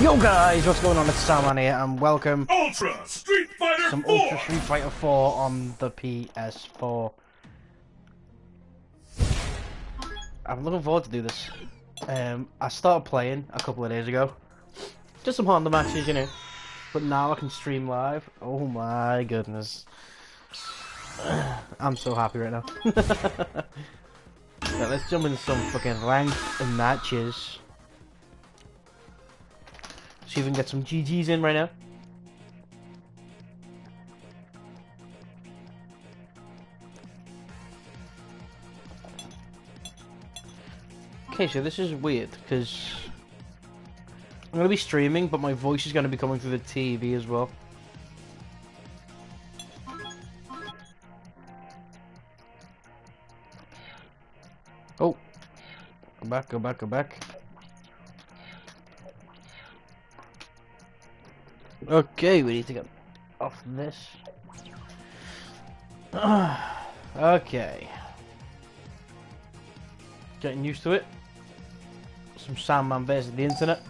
Yo guys, what's going on? It's Sandman here and welcome Ultra Street Fighter some 4! Ultra Street Fighter 4 on the PS4. I'm looking forward to do this. Um, I started playing a couple of days ago. Just some Honda matches, you know. But now I can stream live. Oh my goodness. I'm so happy right now. Let's jump into some fucking ranked matches. See if we can get some GG's in right now. Okay, so this is weird because I'm gonna be streaming, but my voice is gonna be coming through the TV as well. Oh, go back, go back, go back. Okay, we need to get off this. okay. Getting used to it. Some Sandman versus the internet.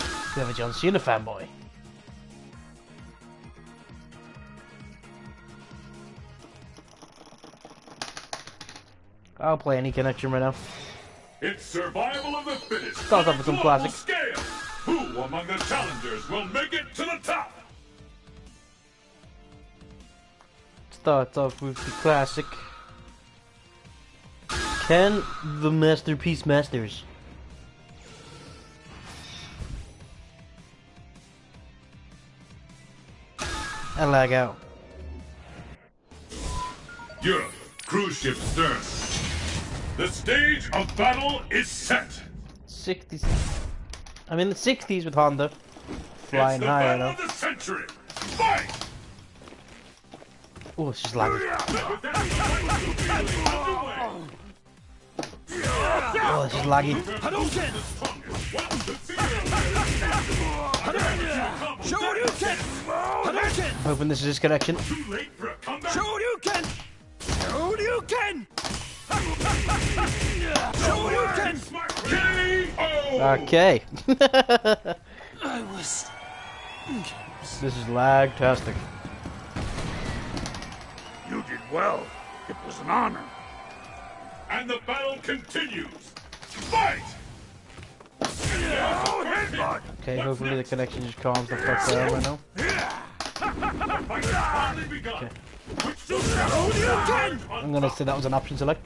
You have a John Cena fanboy. I'll play any connection right now. It's survival of the fittest! Start off with some Global classics. Scale. Who among the challengers will make it to the top? Starts off with the classic. Can the Masterpiece Masters? I lag out. Europe, cruise ship stern. The stage of battle is set! 60s. I'm in the 60s with Honda. It's Flying the high battle now. of the century! Fight! Oh, it's just laggy. With that fight underway. Oh, this is laggy. Hadouken! Shoryuken! Hadouken! Hoping this is his connection. Too late for a comeback? Shoryuken! Shoryuken! Shoryuken! Smart KO! Okay. I was... this is lag-tastic. You did well. It was an honor. And the battle continues. Fight! Headbutt! Okay, hopefully the connection just calms the fuck down right now. Fight has only begun. Which to Shoryuken! I'm gonna say that was an option select.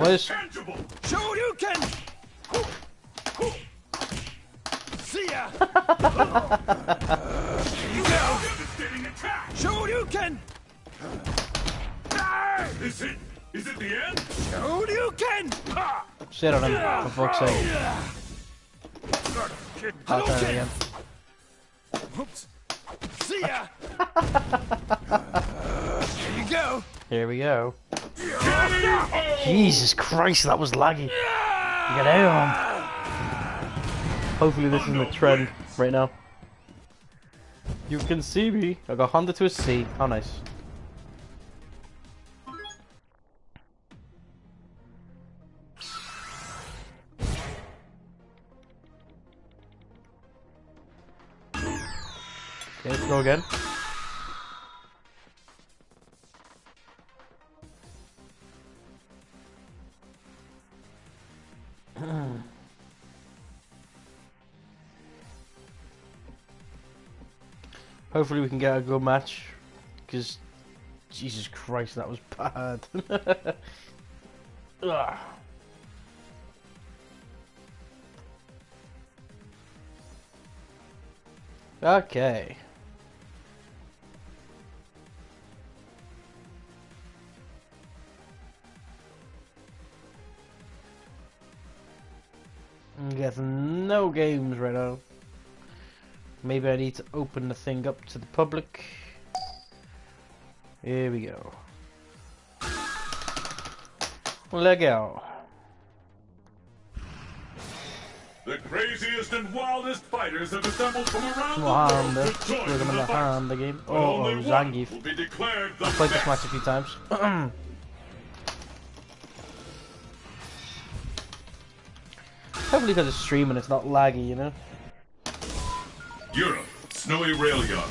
Was tangible. Shoryuken! See ya! Devastating attack. Shoryuken! Is it? Is it the end? Shoryuken! shit on him for fuck's sake. I'll again. Oops. See ya! There you go! Here we go. Jesus Christ, that was laggy. Get out. Hopefully this oh, isn't a trend right now. You can see me. I got Honda to a C. How oh, nice. Let's go again. Hopefully we can get a good match. Because, Jesus Christ, that was bad. Okay. Get no games right now. Maybe I need to open the thing up to the public. Here we go. Legal. The craziest and wildest fighters have assembled from around the world to join We're gonna the the game. Oh, oh, Zangief. will be declared the Played this match a few times. Hopefully because it's streaming, it's not laggy, you know? Europe, Snowy Rail Yard.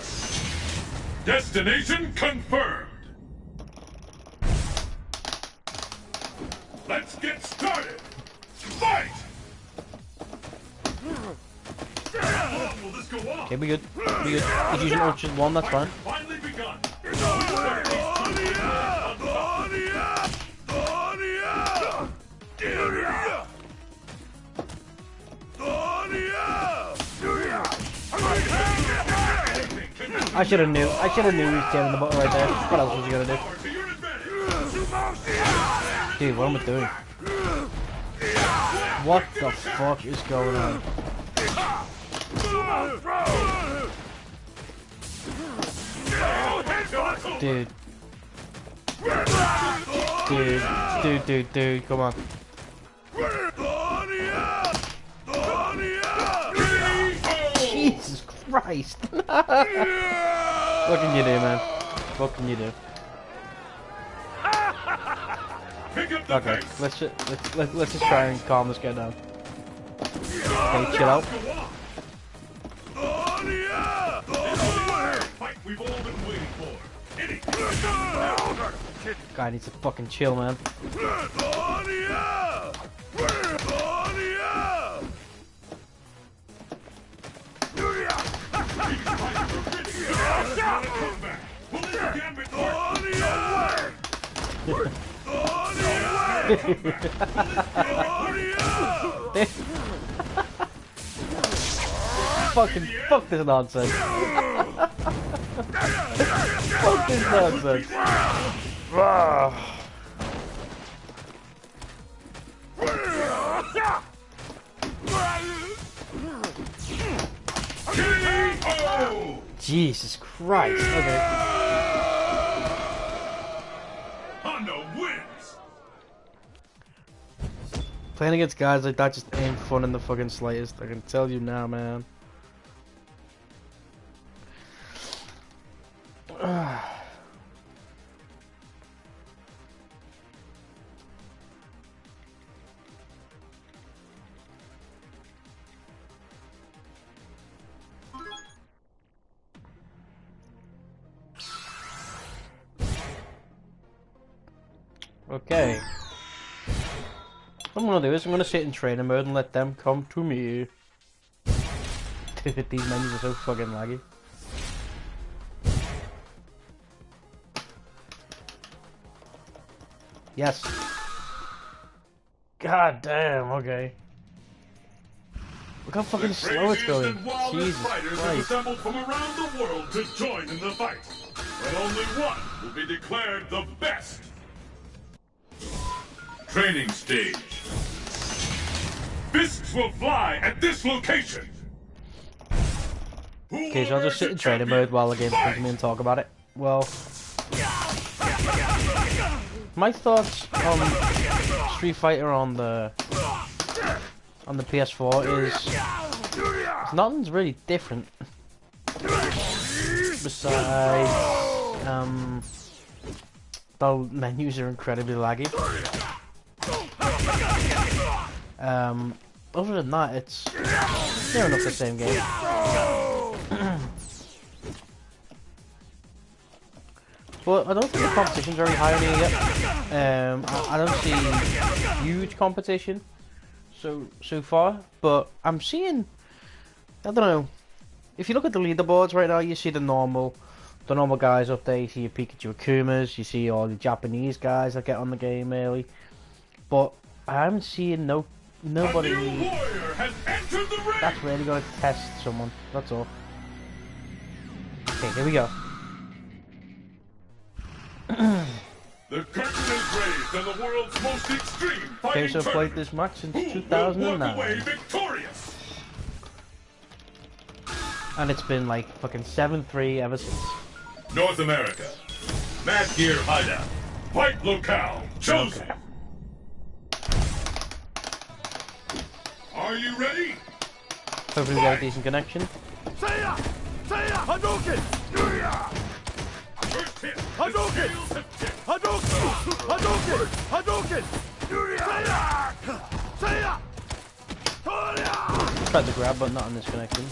Destination confirmed. Let's get started. Fight! How long will this go on? Okay, we good. We good. He's using Ultra 1, that's fine. I should have knew. I should have knew he was tearing the button right there. What else was he gonna do? Dude, what am I doing? What the fuck is going on? Dude. Dude, dude, dude, dude, come on. Christ. what can you do, man? What can you do? Pick up the Okay, pace. let's just, let's, let's, let's just try and calm this guy down. Okay, chill out. Go on. Fight we've all been waiting for. It. Guy needs to fucking chill, man. Fucking fuck this nonsense. fuck this nonsense. Ah. KO! Jesus Christ. Okay. Honda wins. Playing against guys like that just ain't fun in the fucking slightest. I can tell you now, man. Okay. What I'm gonna do is I'm gonna sit in training mode and let them come to me. Dude, these menus are so fucking laggy. Yes. God damn, okay. Look how fucking slow it's going. Jesus fighters have Christ. assembled from around the world to join in the fight. But only one will be declared the best. Training stage. Fists will fly at this location. Okay, so I'll just sit in training mode while the game comes to me and talk about it. Well, my thoughts on Street Fighter on the on the PS4 is nothing's really different. Besides, um, the menus are incredibly laggy. Um, other than that, it's near enough the same game. But I don't think the competition's very high on here yet. Um, I, I don't see huge competition so so far, but I'm seeing. I don't know. If you look at the leaderboards right now, you see the normal, the normal guys up there. You see your Pikachu Akumas. You see all the Japanese guys that get on the game early. But I'm seeing no nobody new warrior has entered the ring. that's really to test someone. That's all. Okay, here we go. The curtain is raised on the world's most extreme fighting Okay, so I've played this match since Who will walk away 2009. victorious? And it's been like fucking 7-3 ever since. North America. Mad Gear Hideout. Fight locale. Chosen. Are you ready? Hopefully we get a decent connection. Seiya! Seiya! Hadouken! First hit. Hadouken! Scales have tipped. Hadouken! Hadouken! Hadouken! Seiya! Seiya! Torya! Tried to grab, but not in this connection.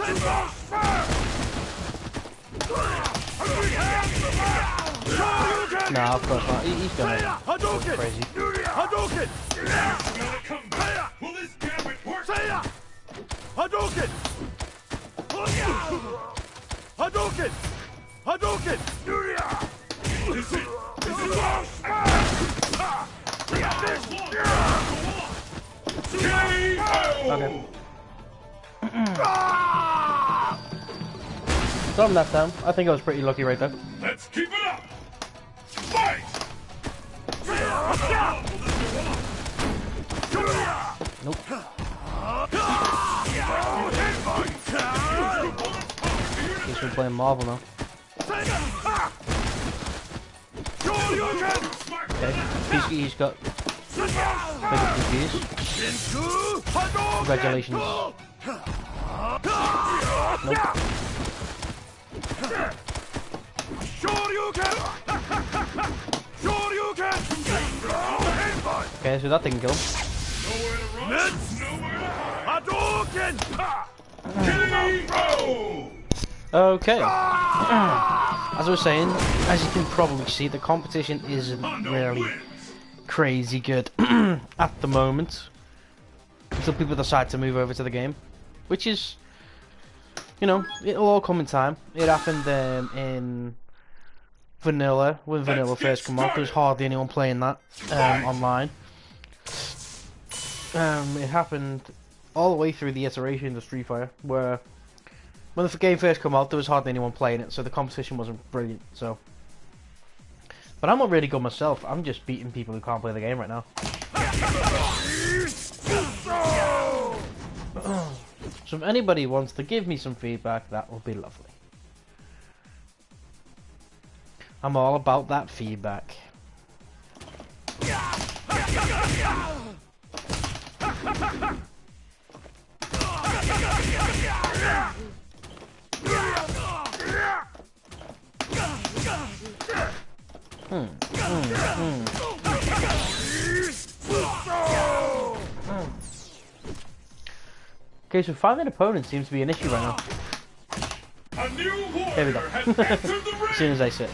Shoryuken! Nah, of course not. He, he's gonna Hadouken! crazy. Hadouken! Gotta come back. Will this gambit work? Seiya! Hadouken! Hadouken! Hadouken! Is it? Is it lost? KO! Okay. Ah! Thumb that down. I think I was pretty lucky right there. Let's keep it up. Fight! Nope. Guess we're playing Marvel now. Okay. He's, he's got bigger PPs. Congratulations. Nope. Okay, so that didn't kill him. Okay. As I was saying, as you can probably see, the competition isn't really crazy good at the moment. Until people decide to move over to the game. Which is, you know, it'll all come in time. It happened um, in Vanilla, when Vanilla first came out. There was hardly anyone playing that um, online. Um, it happened all the way through the iteration of Street Fighter, where when the game first came out, there was hardly anyone playing it, so the competition wasn't brilliant. So, but I'm not really good myself. I'm just beating people who can't play the game right now. So if anybody wants to give me some feedback, that would be lovely. I'm all about that feedback. Okay, so finding opponents seems to be an issue right now. There we go. As soon as I sit.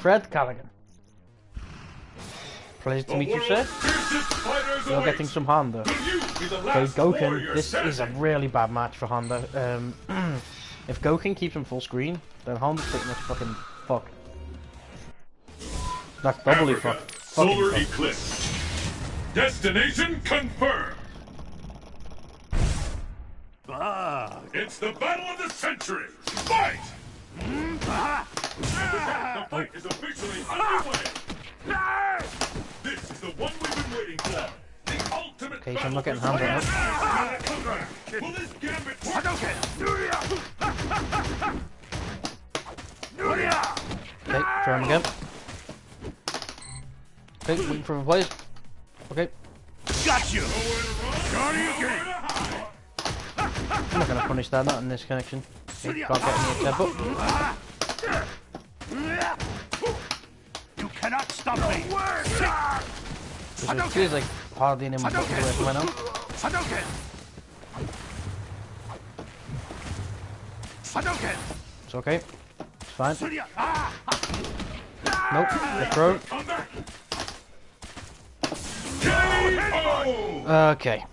Fred Callaghan. Pleasure to meet you, sir. You're getting some Honda. Will you be Okay, Gouken, warrior this is a really bad match for Honda. Um, if Gouken keeps him full screen, then Honda's pretty much fucking fucked. That's doubly Africa, fucked. Fucking Solar fucked. eclipse. Destination confirmed. Ah! It's the battle of the century. Fight! the fight is officially underway. This is the one we've been waiting for. The ultimate Okay, so I'm battle not getting for Honda Solar. Will this gambit work? Okay, try him again. Okay, waiting for replays. Okay, Got you! Nowhere to run, nowhere to hide. I'm not gonna punish that, not in this connection. Okay, can't get me a tempo. You cannot stop me! Because it feels like hardly anyone put away from right now. Hadouken! Hadouken! It's okay. It's fine. Ah! Nope, the throw. Come back. KO! Okay.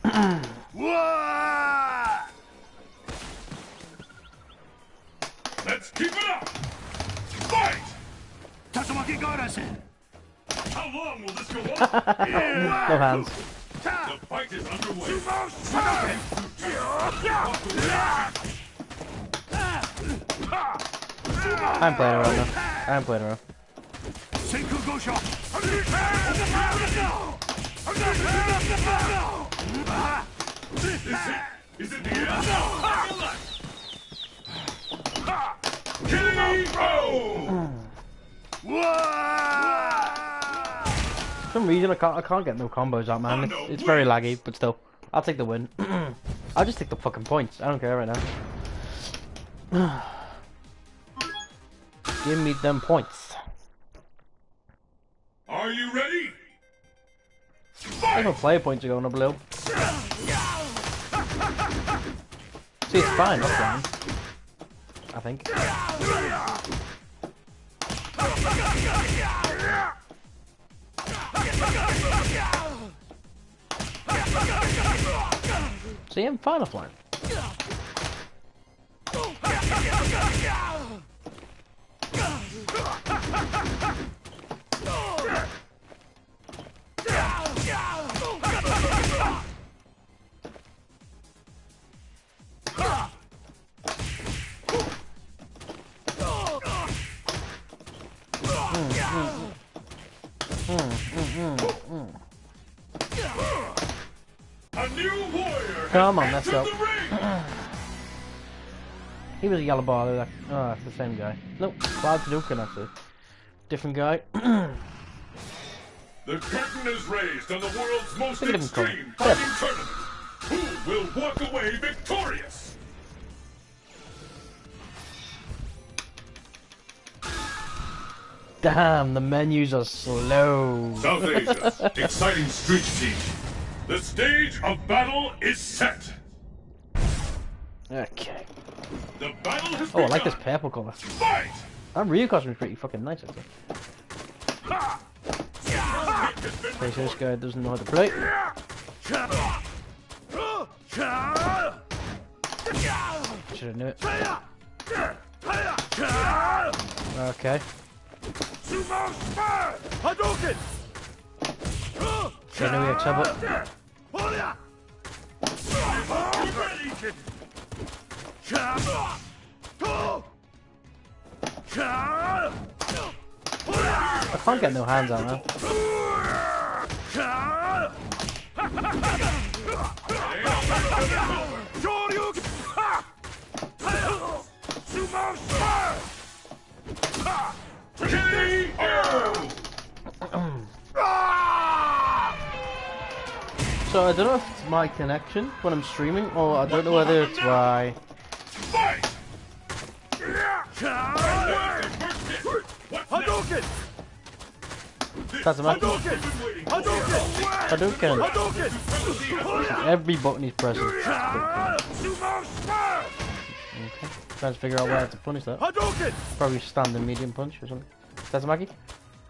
Let's keep it up. Fight! Tatsumaki! How long will this go on? No hands. the fight is underway. I'm playing around now. I'm playing around. Is it? Is it the end? KO! Wah! Some reason I can't I can't get no combos out, man. Oh, it's, it's very laggy, but still, I'll take the win. I'll just take the fucking points. I don't care right now. Give me them points. Are you ready? I have player points are going up a little. See, it's fine, that's fine. I think. See, I'm fine offline. A new warrior Come on, let's go. He was a yellow ball. Like, oh, that's the same guy. Nope, Cloud Hadouken, actually. Different guy. The curtain is raised on the world's most Look at him come. extreme fighting tournament. Who will walk away victorious? Damn, the menus are slow. South Asia's exciting street team. The stage of battle is set. Okay. The battle has Oh, I like this purple color. Fight! That Ryu costume is pretty fucking nice, actually. Okay, so this guy doesn't know how to play. Should have knew it. Okay. Hadouken! Have knew we had trouble. I can't get no hands on her. KO! So I don't know if it's my connection when I'm streaming, or I don't know whether it's why. Hadouken! Doesn't matter. Hadouken! Every button he's pressing. Okay. Trying to figure out where to punish that. Hadouken! Probably standing medium punch or something. Tatsumaki?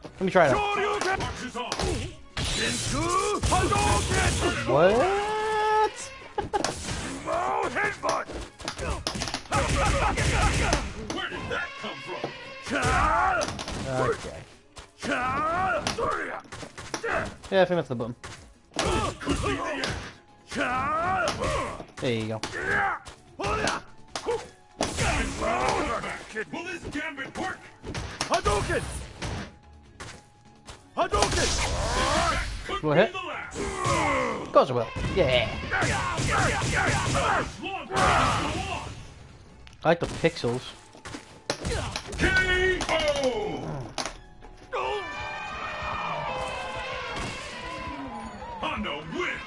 Let me try that. Shoryuken! Marches on. Shinku! Hadouken! What? Sumo Headbutt! Where did that come from? Cha! Okay. Cha! Yeah, I think that's the button. Could be the end. Cha! There you go. Holia! Will this gambit work? Hadouken! Hadouken! The last. Of course it will. Yeah. I like the pixels. KO! Honda wins.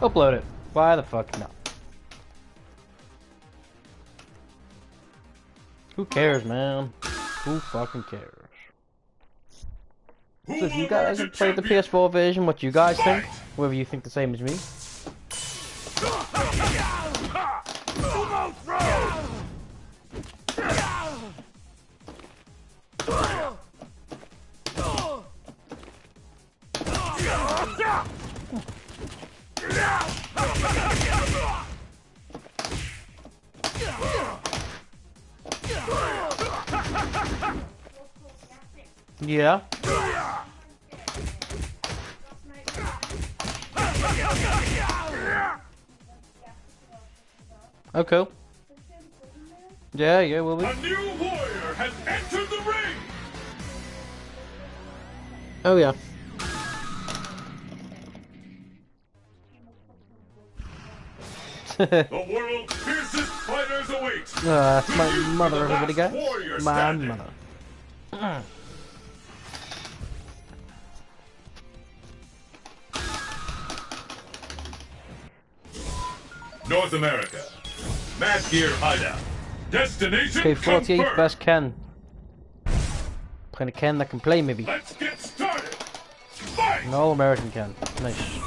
Upload it. Why the fuck not? Who cares, man? Who fucking cares? So if you guys have played the? PS4 version, what do you guys think? Whether you think the same as me. Yeah. Oh, cool. Yeah, yeah, we'll be. A new warrior has entered the ring. Oh, yeah. The world's fiercest fighters await. Uh, my mother, everybody got? My standing. mother. North America. Mad Gear Hideout. Destination Okay, 48th confirmed. best Ken. Playing a Ken that can play, maybe. Let's get started. Fight! An all American Ken. Nice.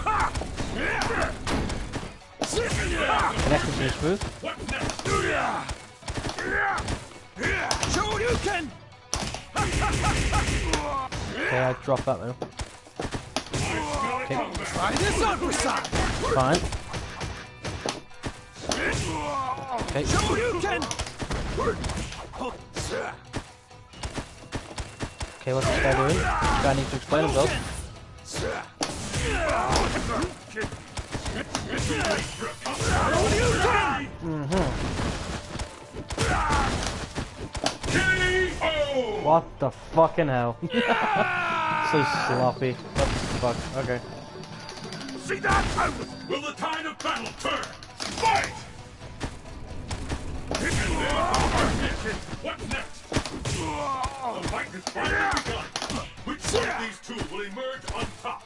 Connections are smooth. What next? Shoryuken! Okay, I dropped that though. Okay, Try this on for size! fine. Okay, Shoryuken! okay, what's this guy doing? This guy needs to explain himself. KO! What the fucking hell? so sloppy. What the fuck? Okay. See that? Will the tide of battle turn? Fight! Of these two will emerge on top?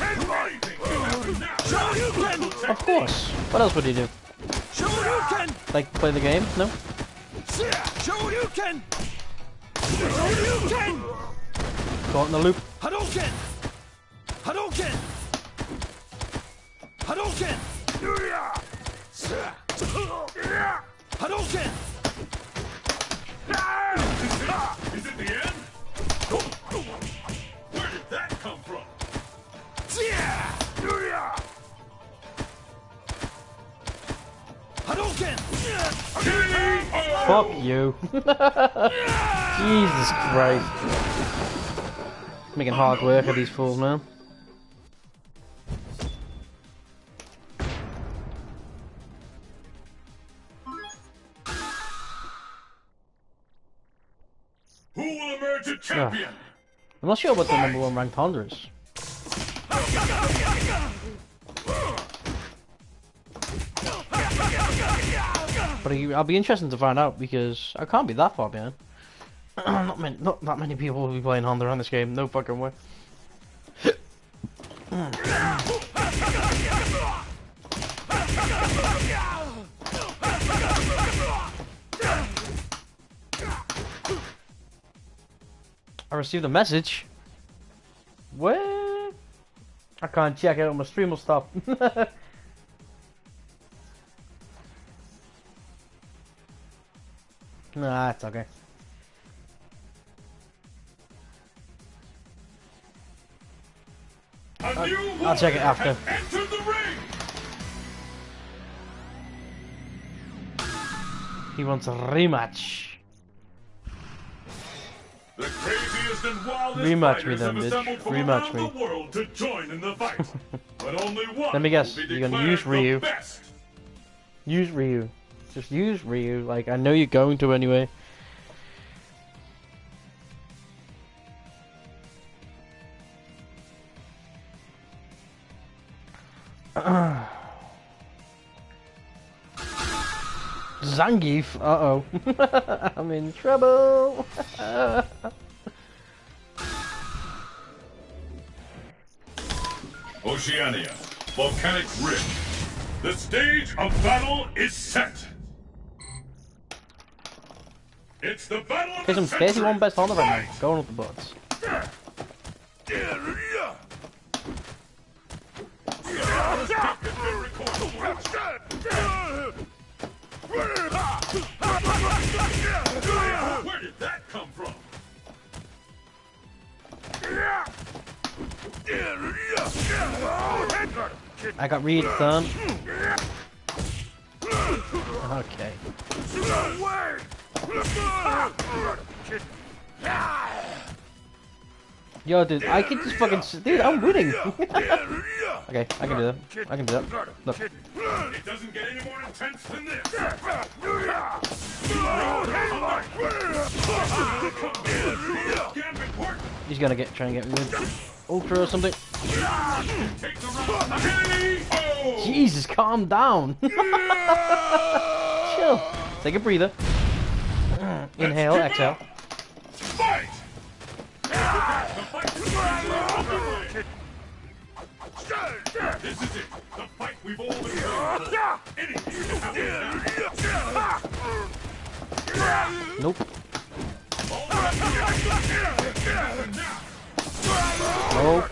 Anything can happen now. Shoryuken! Of course. What else would he do? Like play the game? No? Shoryuken! Shoryuken! Caught in the loop. Hadouken! Hadouken! Hadouken! Hadouken! Is it the end? Where did that come from? Hadouken! KO! Fuck you. Jesus Christ. Making hard work of these fools, man. I'm not sure what the number one ranked Honda is. But I'll be interested to find out because I can't be that far behind. not, many, not that many people will be playing Honda on this game. No fucking way. Hmm. I received a message. What? I can't check it on my stream will stop. nah, it's okay. New I'll check it after. has Entered the ring. He wants a rematch. The craziest and wildest Rematch me then, bitch. Rematch me. the world to join in the fight. but only one Let me guess, you're gonna use Ryu. Best. Use Ryu. Just use Ryu. Like, I know you're going to anyway. Zangief, uh oh. I'm in trouble. Oceania, volcanic rift. The stage of battle is set. It's the battle of There's the some 31 best on the right now. Going with the butts. Where did that come from? I got Reed done. Okay. Yo, dude, I can just fucking. Dude, I'm winning. okay, I can do that. I can do that. Look. It doesn't get any more He's gonna get try and get me with Ultra or something. Jesus, calm down. Chill. Take a breather. Inhale, exhale. Fight! This is it. The fight we've all been waiting for. Anything can happen. Nope. All that can happen now. Nope.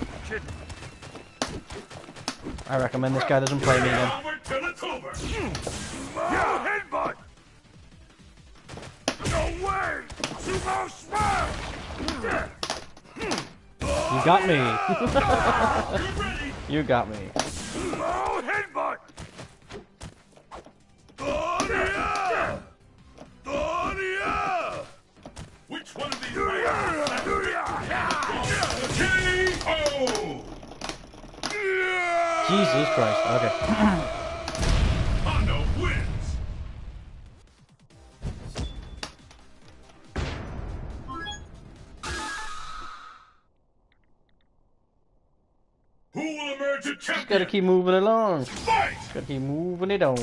I recommend this guy doesn't play me again. Over till it's over. Yeah, headbutt! No way! Sumo smash! You got me. You got me. Sumo headbutt! Which one of! Jesus Christ. Okay. Who will emerge a Just gotta keep moving along. Fight! Gotta keep moving it on.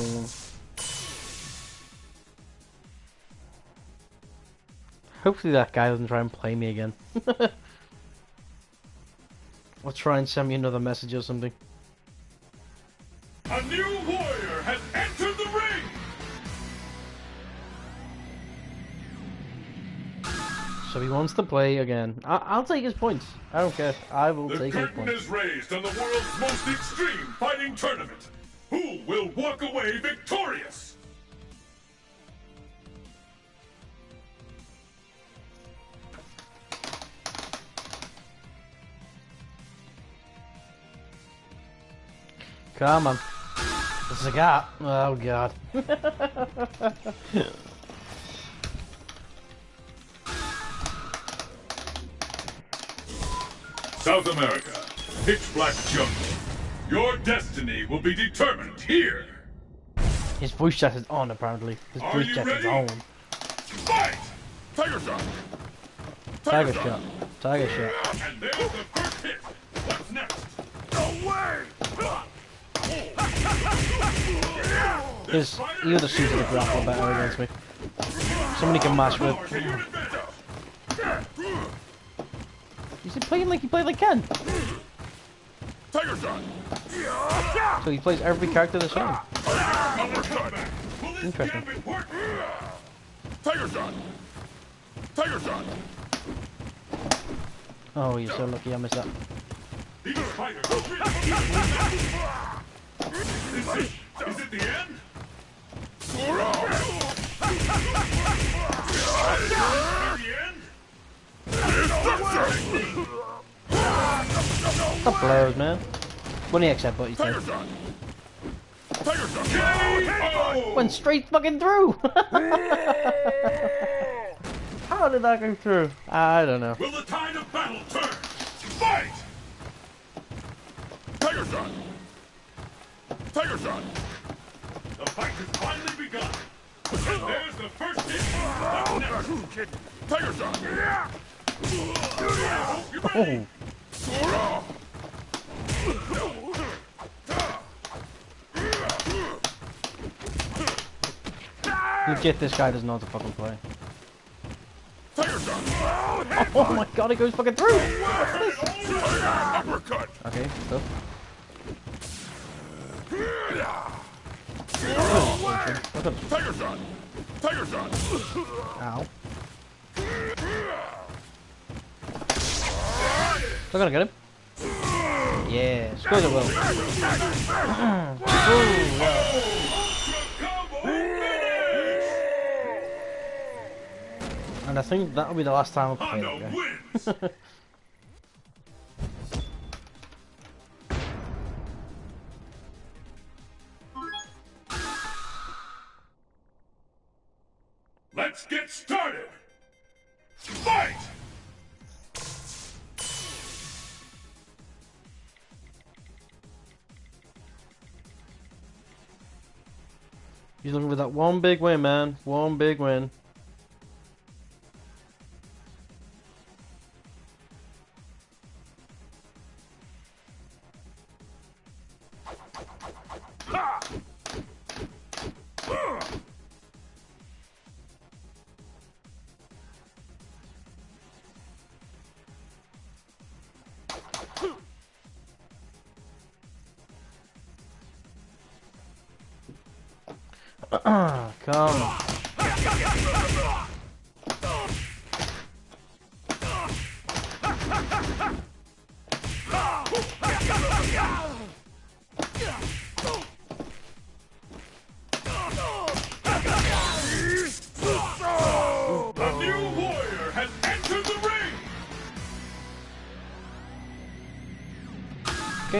Hopefully that guy doesn't try and play me again. or try and send me another message or something. A new warrior has So he wants to play again. I- I'll take his points. I don't care. I will The take his points. The curtain points. is raised on the world's most extreme fighting tournament. Who will walk away victorious? Come on. This is a gap. Oh god. South America, pitch black jungle. Your destiny will be determined here. His voice chat is on apparently. His Are voice chat is on. Fight! Tiger shot! Tiger shot. Tiger shot. And there's the first hit. What's next? No way! His he other suited the grapple better against me. Somebody can match with. Power to your advantage. He's playing like he played like Ken. Tiger shot! So he plays every character the same. Uppercut! Will this Interesting. Tiger shot! Tiger shot! Oh, you're so lucky I missed that. These fighters are really... Is it, is it the end? The end? Stop blows, man. When he accept, but he's dead. shot! Tiger shot! Went straight fucking through. How did that go through? I don't know. Will the tide of battle turn? Fight! Tiger shot! Tiger shot! The fight has finally begun. And there's the first hit. Tiger shot! You ready? Oh, legit, this guy doesn't know how to fucking play. Oh my god, it goes fucking through. Okay, stop. Tiger shot! Tiger shot! Ow. Still gonna get him. Yeah, screw the will. Combo finish! And I think that'll be the last time I play that Honda guy. Let's get started! Fight! He's looking for that one big win, man. One big win.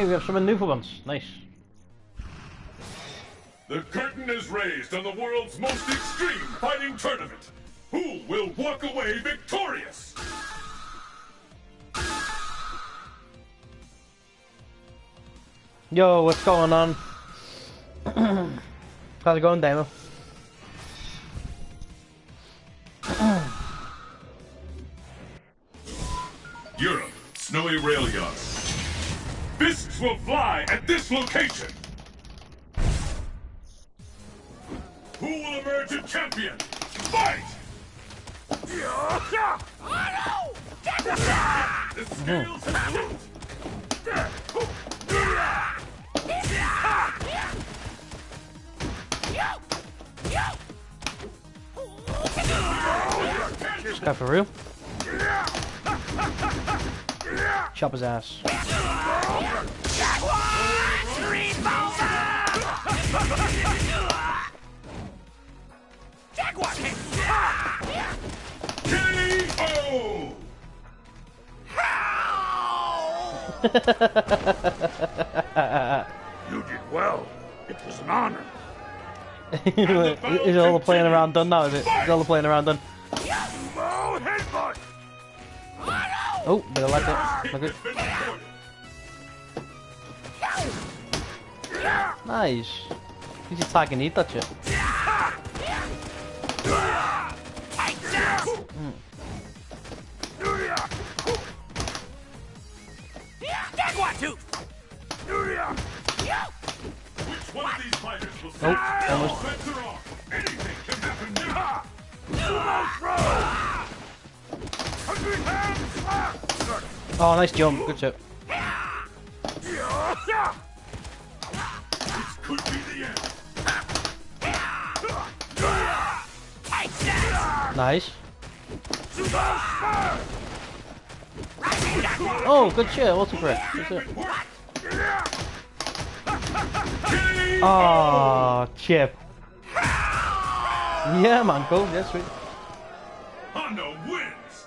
We have some new ones. Nice. The curtain is raised on the world's most extreme fighting tournament. Who will walk away victorious? Yo, what's going on? How's it going, Damo? Location. Who will emerge a champion? Fight! The scales have tipped. This guy for real? Chop his ass. You did well. It was an honor. is all the playing around done now, is it? Is all the playing around done? Oh, bit I like it. Look it. Nice. He's just tagging need that hand slap. Oh, nice jump. Good the end. Nice. Oh, good shit. What's for it? Good. Oh, chip. Yeah, man. Cool. Yeah, sweet. Honda wins.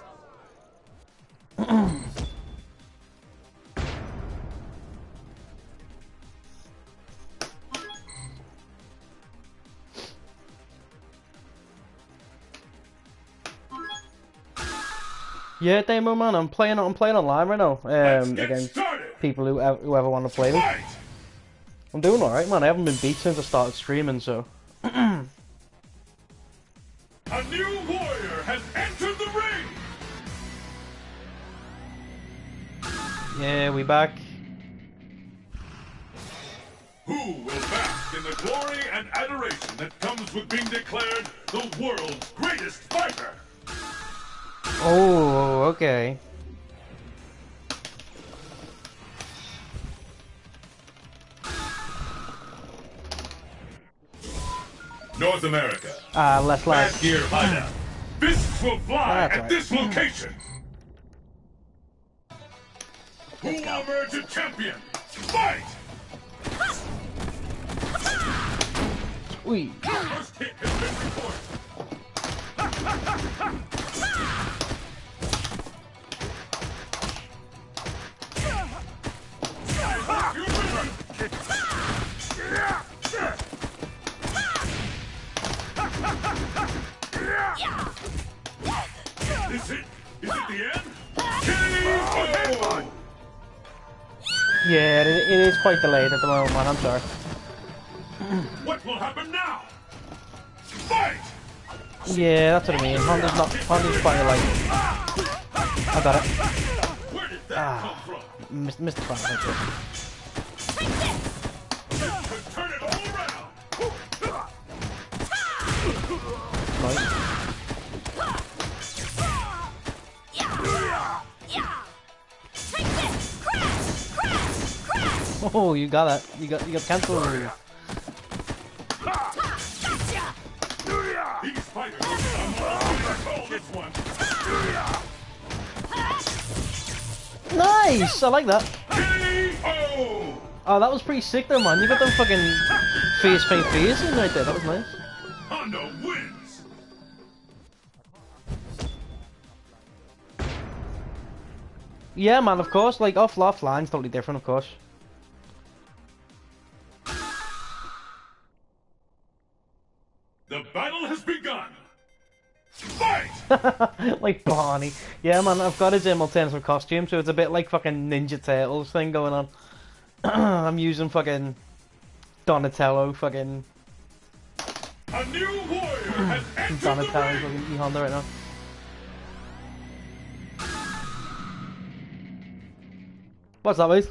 Yeah, Damo man. I'm playing. I'm playing online right now. Let's Um, get against started. people who ever, whoever want to play me. Fight. I'm doing alright, man. I haven't been beat since I started streaming, so. A new warrior has entered the ring. Yeah, we back. Who will bask in the glory and adoration that comes with being declared the world's greatest fighter? Oh, okay. North America. Ah, less lag. Last year hideout. Fists will fly That's at right. this location. Who will emerge a champion? Fight! Ui. First hit has been recorded. Is it? Is it the end? KO! Yeah, it, it is quite delayed at the moment, man. I'm sorry. What will happen now? Fight! Yeah, that's what I mean. Honda's not. Honda's quite like. I got it. Where did that ah, come from? Missed, missed the front. Oh, you got that. You got you got cancel. Nice! I like that. Oh, that was pretty sick though, man. You got them fucking face paint face right there. That was nice. Yeah, man. Of course, like off offline's totally different, of course. like Barney. Yeah, man, I've got his um, alternative costume, so it's a bit like fucking Ninja Turtles thing going on. I'm using fucking Donatello, fucking A new warrior has entered Donatello, the fucking E Honda right now. What's that, mate?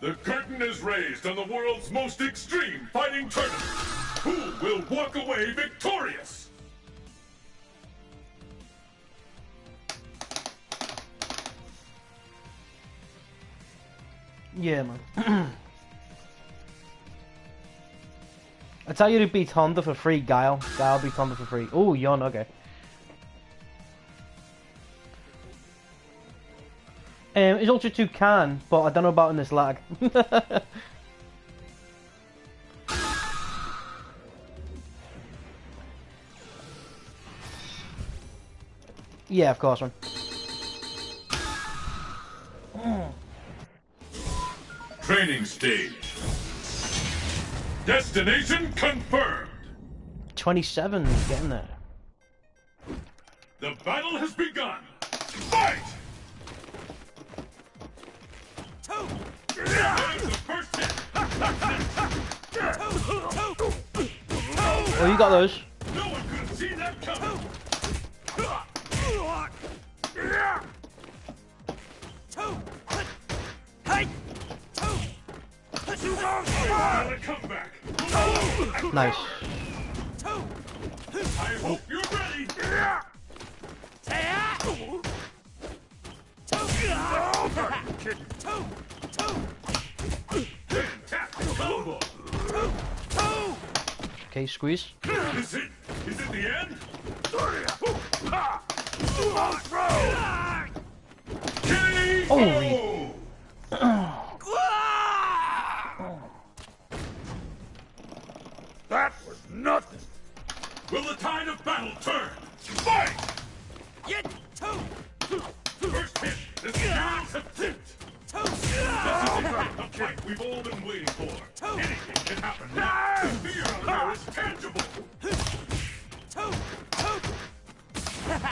The curtain is raised on the world's most extreme fighting tournament. Who will walk away victorious? Yeah, man. I tell you to beat Honda for free, Guile. Guile beats Honda for free. Oh, Yon, okay. Um, it's Ultra 2 can, but I don't know about in this lag. yeah, of course, man. Training stage. Destination confirmed. 27, getting there. The battle has begun. Fight! There's the first hit. Oh, you got those. No one could seen that coming. Nice. I hope you're ready. Okay, squeeze. Is it? Is it the end? Holy- the tide of battle turn? Fight! First hit. The scales have tipped. This is it. The fight we've all been waiting for. Anything can happen now. The fear out there is tangible.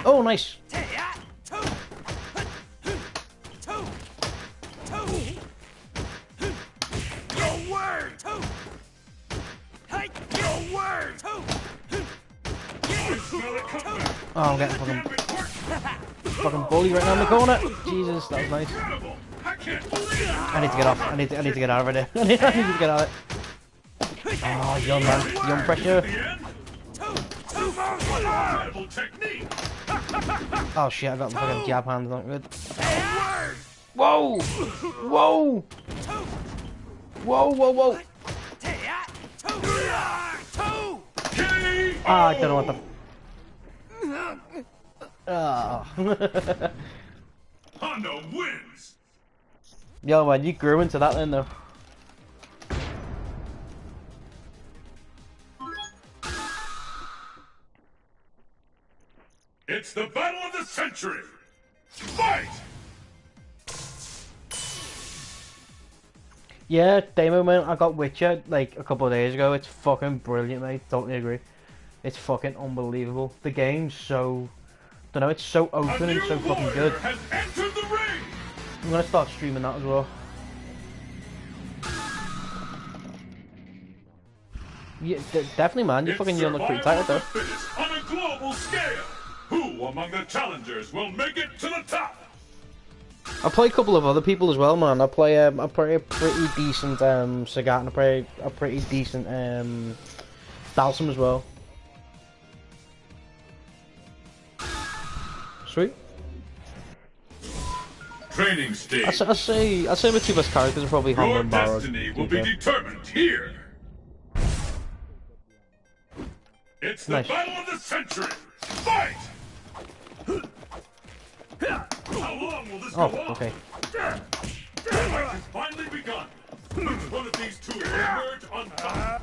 Oh, nice. Oh, I'm getting fucking, fucking bully right now in the corner. Jesus, that was nice. I it. Need to get off. I need to, I need to get out of there. I need, to get out of it. Oh, young man. Young pressure. Oh shit, I got the fucking jab hands not good. Whoa! Whoa! Whoa, whoa, whoa! Ah, I don't know what the... Ah. Honda wins. Yo man, you grew into that then though. It's the battle of the century. Fight! Yeah, demo man, I got Witcher like a couple of days ago. It's fucking brilliant, mate. Totally agree. It's fucking unbelievable. The game's so, don't know, it's so open and so fucking good. has entered the ring. I'm gonna start streaming that as well. Yeah, d- definitely, man. You fucking you look pretty tight though. on a global scale. Who among the challengers will make it to the top? I play a couple of other people as well, man. I play um, I play a pretty decent um Sagat and I play a pretty decent um Dhalsim as well. Training stage. I, I say I say my two best characters are probably Your and Barrow. destiny will be be determined here. It's the Nice. battle of the century. Fight! How long will this Oh, go on? okay. Has finally begun. Which one of these two will emerge on top?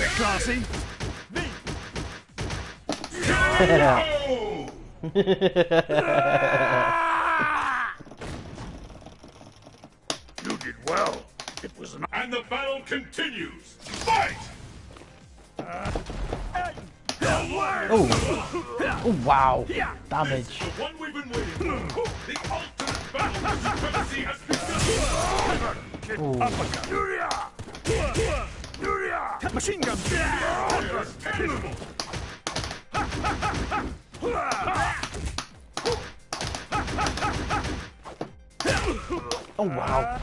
Keep it classy. Oh! You did well. It was an. And the battle continues. Fight! Oh. Oh, wow. Damage. The Machine gun. Oh, wow.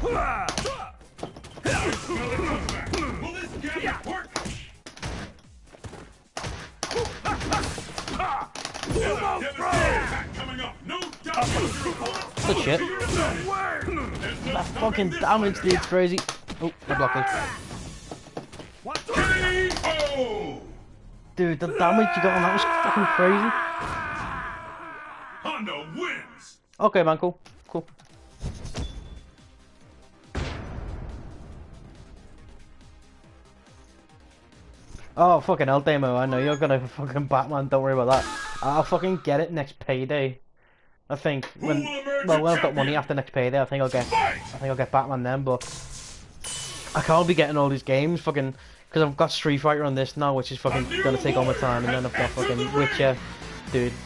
Shit. That fucking damage, fighter. dude, crazy. Oh, I blocked it. KO! Dude, the damage you got on that was fucking crazy. Honda wins. Okay, man, cool. Cool. Oh, fucking hell, Demo, I know you're gonna fucking Batman, don't worry about that. I'll fucking get it next payday. I think, when, well, when I've got money after next payday, I think I'll get! I think I'll get Batman then, but I can't be getting all these games, fucking, because I've got Street Fighter on this now, which is fucking gonna take all my time, and then I've got fucking Witcher, dude.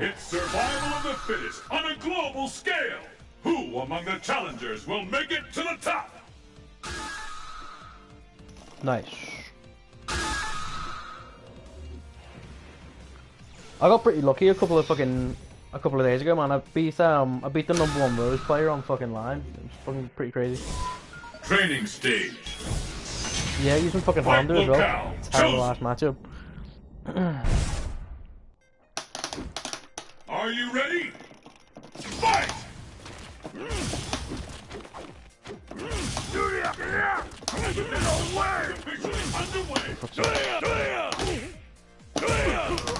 It's survival of the fittest on a global scale. Who among the challengers will make it to the top? Nice. I got pretty lucky a couple of fucking a couple of days ago, man. I beat um I beat the number one Rose player on fucking line. It was fucking pretty crazy. Training stage. Yeah, using fucking Fight Honda as well. locale. Terrible Choose. last matchup. Are you ready? Fight! Officially underway.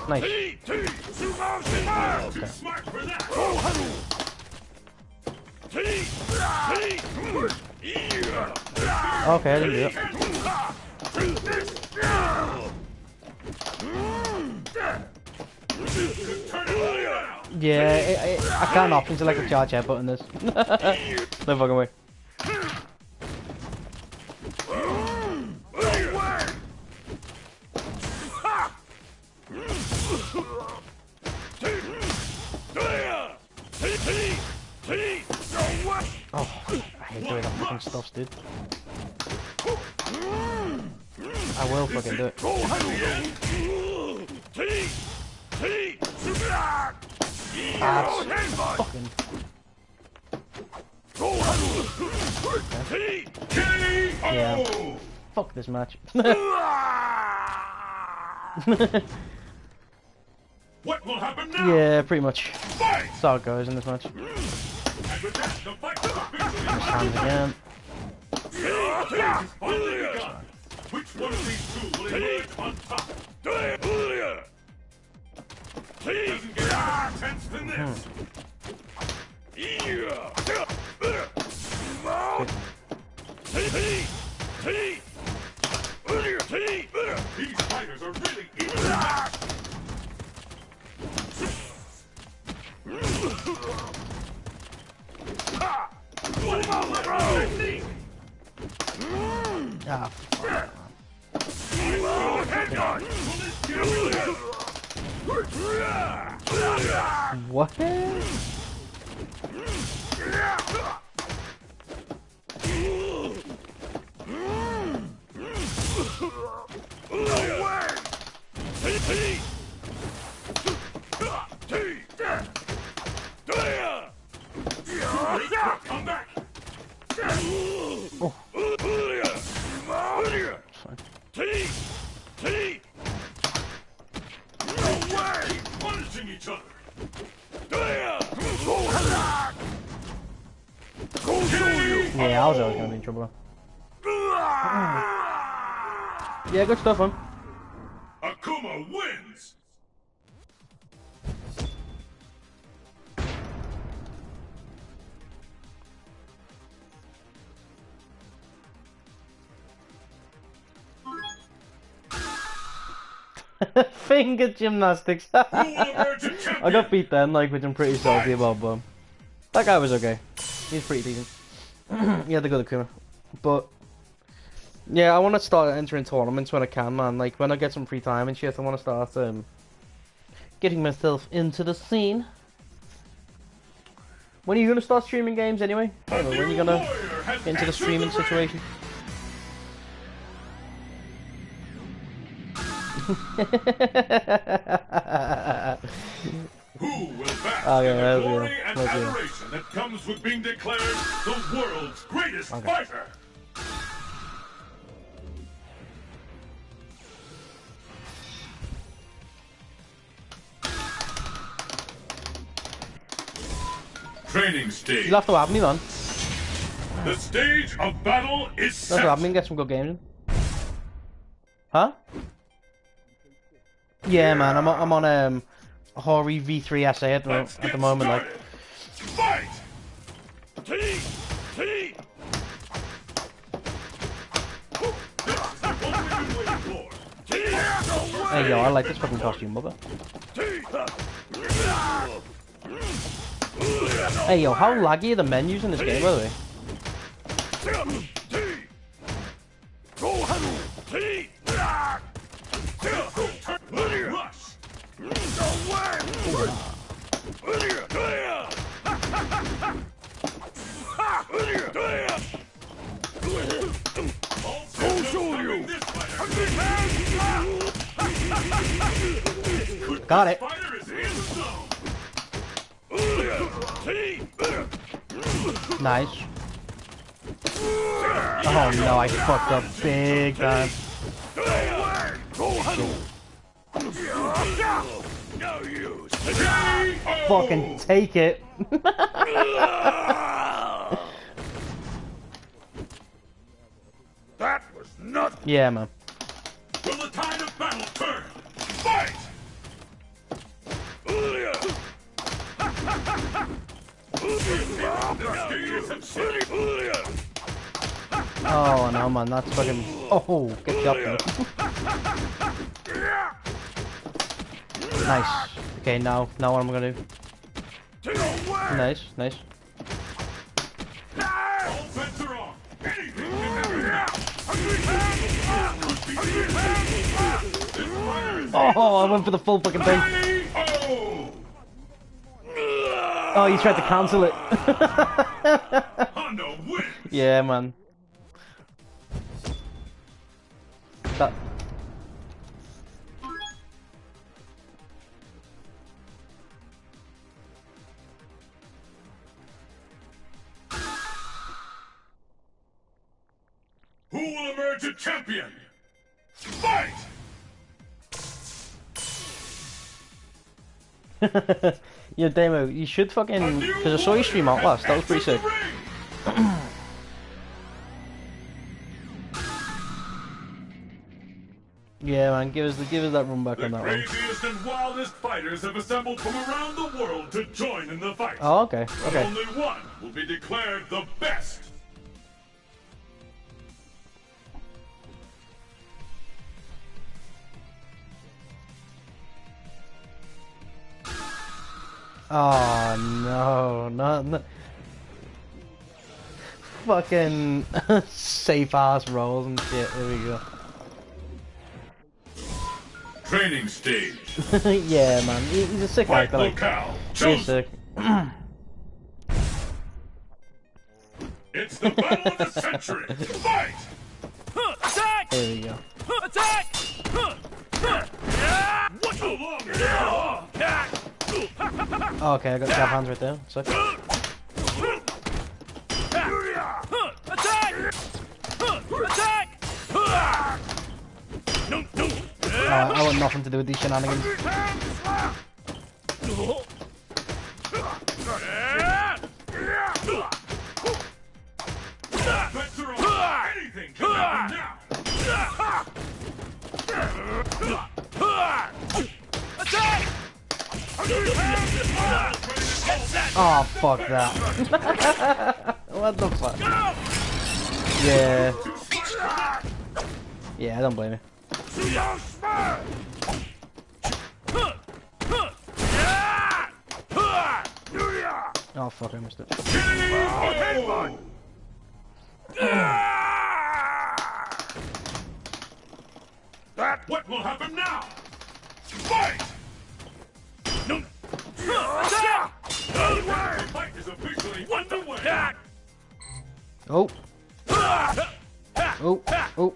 Nice. That. Okay, I didn't do it. Turn it. Yeah, I, can't opt into like a charge headbutt in this. no fucking way. Oh, I hate doing that fucking stuff, dude. I will fucking do it. That's fucking. KO! Fuck this match. What will happen now? yeah, pretty much. Fight! That's how it goes in this match. Mm. And that, the fight is officially Hands again. has finally begun. Which one of these two will emerge on top? Doesn't get more intense than this. Hmm. These fighters are really Ah. What? Come back! Oh. Yeah, I was always gonna be in trouble. yeah, good stuff, man. Akuma wins! Finger gymnastics. Who will emerge a champion? I got beat then, like, which I'm pretty salty about, but that guy was okay. He's pretty decent. yeah, the good Akuma. But yeah, I want to start entering tournaments when I can, man. Like when I get some free time and shit, I want to start um, getting myself into the scene. When are you gonna start streaming games anyway? I don't know, when are you gonna get into the streaming situation? Who will bask Okay, in the glory and go. adoration that comes with being declared the world's greatest Okay. fighter? Training stage. You'll have to have me, man. The stage of battle is You'll have to have set. get some good games in. Huh? Yeah, man. I'm on, I'm on um Hori V3 SA at the, Let's at the moment. Like. Fight! T! T! This is the one we've been waiting for. T! No hey yo, I like this fucking costume, mother. Hey yo, how laggy are the menus in this game, by the way? Got it. Nice. Oh no, I fucked up big time. No use! Fucking take it. That was not yeah, man. Will the tide of battle turn? Fight! The stage have set. Oh no, man, that's fucking. Oh, get up. Nice. Okay, now, now what am I gonna do? Nice, nice. Oh, I went for the full fucking thing. Oh, you tried to cancel it. Yeah, man. That. Champion? Fight! yeah, Demo, you should fucking. Because I saw you stream warrior Outlast, that was pretty sick. the. Yeah, man, give us the give us that run back The on that one. craziest and wildest fighters have assembled from around the world to join in the fight. Oh, okay, But okay. only one will be declared the best. Oh no, no, no. Fucking safe ass rolls and shit. There we go. Training stage. yeah, man, he- he's a sick Fight actor. Like, he's Chosen. sick. It's the battle of the century. Fight! Attack! There we go. Attack! What a long Attack! Oh, okay, I got jab hands right there. So. Uh, I want nothing to do with these shenanigans. Attack! Oh, fuck that. what the fuck? Yeah. Yeah, I don't blame you. Oh, fuck, I missed it. That what will happen now? Fight! Oh. Oh, oh.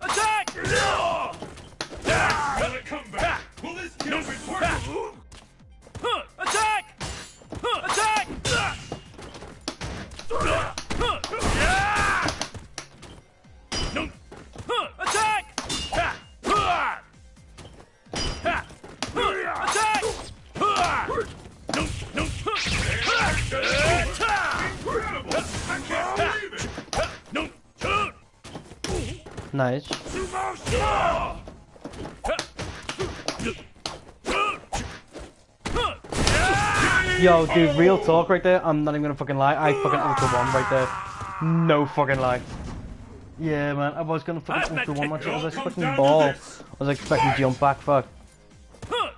Attack! Will it come back? Will this kill be Nice. Yo, dude, real talk right there. I'm not even gonna fucking lie. I fucking ultra one right there. No fucking lie. Yeah, man. I was gonna fucking ultra one match. I was expecting ball. I was expecting jump back. Fuck.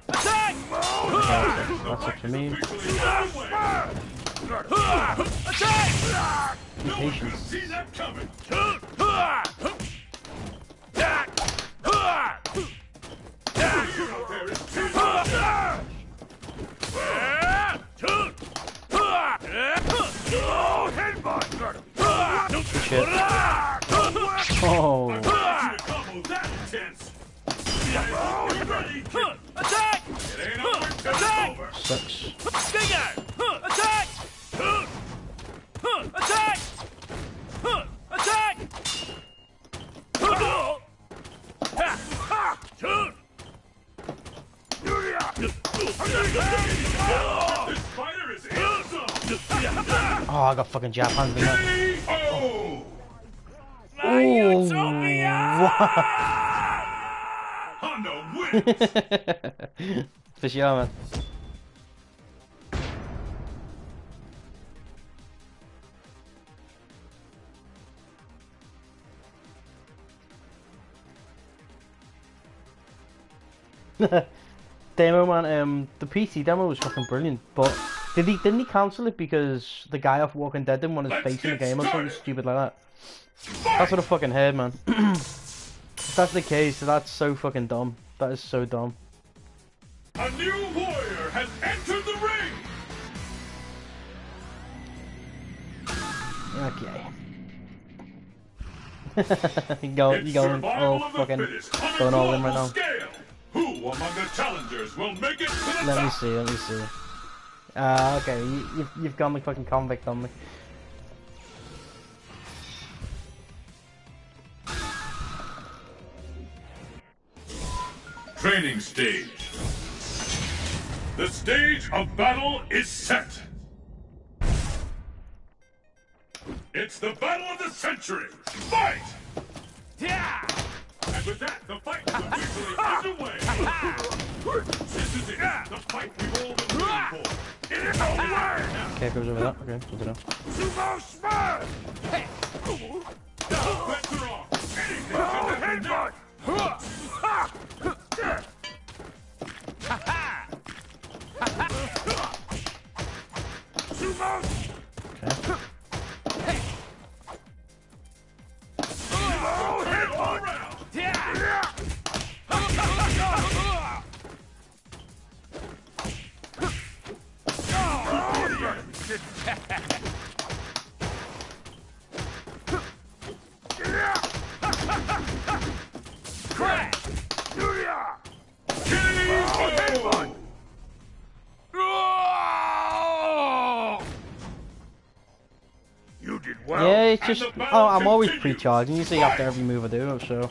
That's it for me. Officially underway. Attack! No one could have Patience. seen that coming. You out there is too much. Shit. Oh. Attack! Over. Sucks. Stinger! Attack! Attack! Attack! This Oh, I got fucking didn't I? Oh! For sure, man. demo man, um, the PC demo was fucking brilliant, but did he didn't he cancel it because the guy off Walking Dead didn't want his Let's face in the game or something stupid like that? That's what I fucking heard, man. if that's the case, that's so fucking dumb. That is so dumb. A new warrior has entered the ring. Okay. you go, you going all oh, fucking fittest on a going all in right now. scale. Who among the challengers will make it to the Let me see, let me see. Ah, okay, you, you've, you've gone the fucking convict on me. Training stage. The stage of battle is set. It's the battle of the century. Fight! Yeah! And with that, the fight is officially underway. This is it. The fight we've all been waiting for. It is over. Okay, goes over that. Okay, good to know. Sumo smash! Bets are off. Anything can happen now. Yeah, it's just. Oh, I'm always. You see after every move I do, so.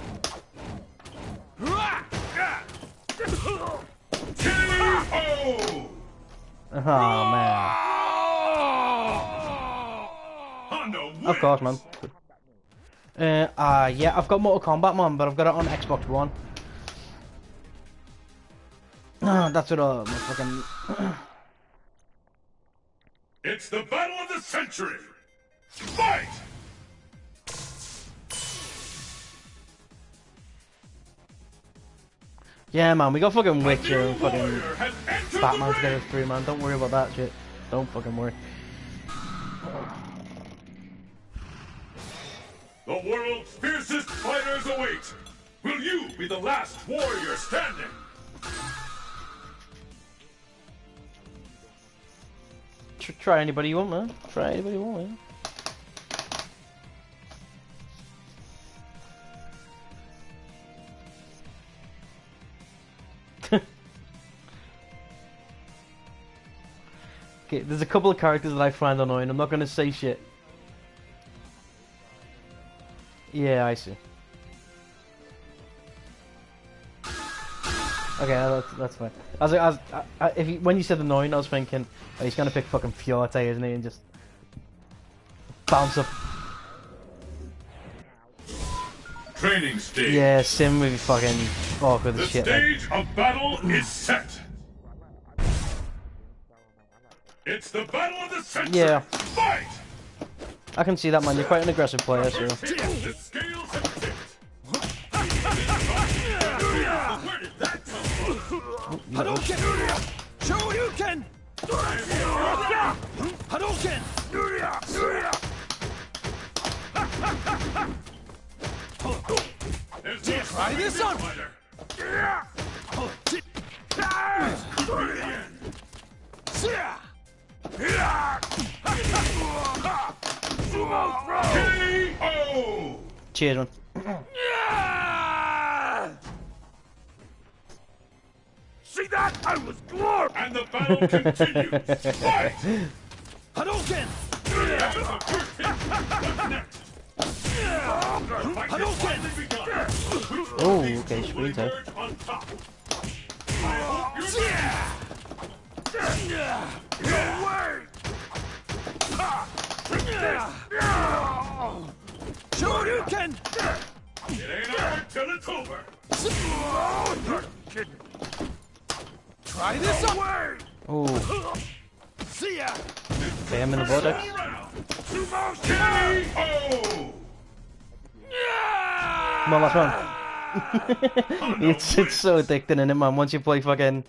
Oh man. Of course, man. Uh, uh, yeah, I've got Mortal Kombat, man, but I've got it on Xbox One. Ah, that's what uh, my fucking. It's the battle of the century. Fight! Yeah, man, we got fucking Witcher and fucking warrior gonna Batman the together three, man. Don't worry about that shit. Don't fucking worry. The world's fiercest fighters await. Will you be the last warrior standing? Try anybody you want, man. Try anybody you want, man. Okay, there's a couple of characters that I find annoying. I'm not gonna say shit. Yeah, I see. Okay, that's that's fine. I was, I was, I, I, if you, when you said annoying, I was thinking oh, he's gonna pick fucking Fuerte, isn't he, and just bounce up. Training stage. Yeah, Sim would be fucking awkward The shit. Like. stage of battle is set. It's the battle of the century. Yeah. Fight! I can see that, man. You're quite an aggressive player, so. The scales have tipped. Where did that come from? Hadouken! Shoryuken! Hadouken! Try this on! Fighter. K.O. Cheers, man. See that? I was glorious! And the battle continues. Fight! Hadouken! That was the first hit. What's next? The fight has finally begun. Which one Oh, of these okay, two will No way! Shoryuken! It ain't over till it's over. Try this on! Oh, See ya! I'm in the vortex. Come on, last one. it's it's so addicting, is it, man? Once you play fucking.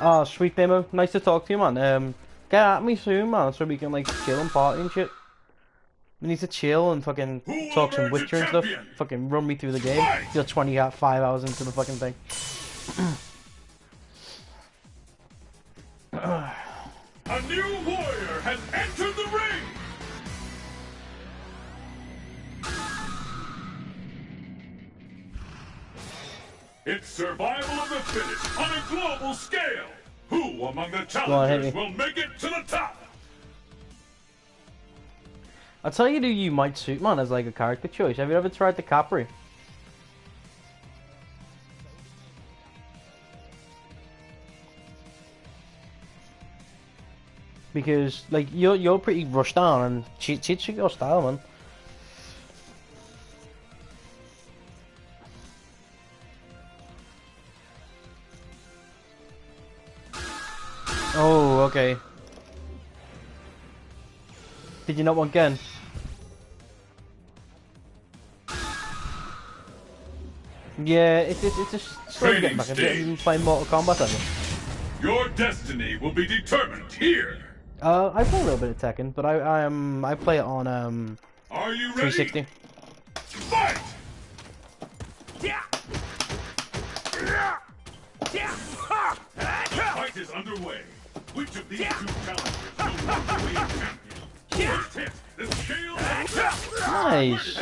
Oh, sweet demo. Nice to talk to you, man. Um, get at me soon, man, so we can like chill and party and shit. We need to chill and fucking Who talk some Witcher and stuff. Fucking run me through the game. You're 25 hours into the fucking thing. A new It's survival of the fittest on a global scale. Who among the on, challengers me. will make it to the top? I'll tell you who you might suit, man, as like a character choice. Have you ever tried Decapre? Because like you're you're pretty rushed on and she'd suit your style, man. Okay. Did you not want Gen? Yeah, it's it's, it's just slowly getting Training back. Have you stage. been playing Mortal Kombat, have you? Your destiny will be determined here. Uh, I play a little bit of Tekken, but I I um I play it on um Are you ready? 360. Fight! Yeah! fight is underway. Which of these two challengers will walk away a champion? First hit, the scale Nice.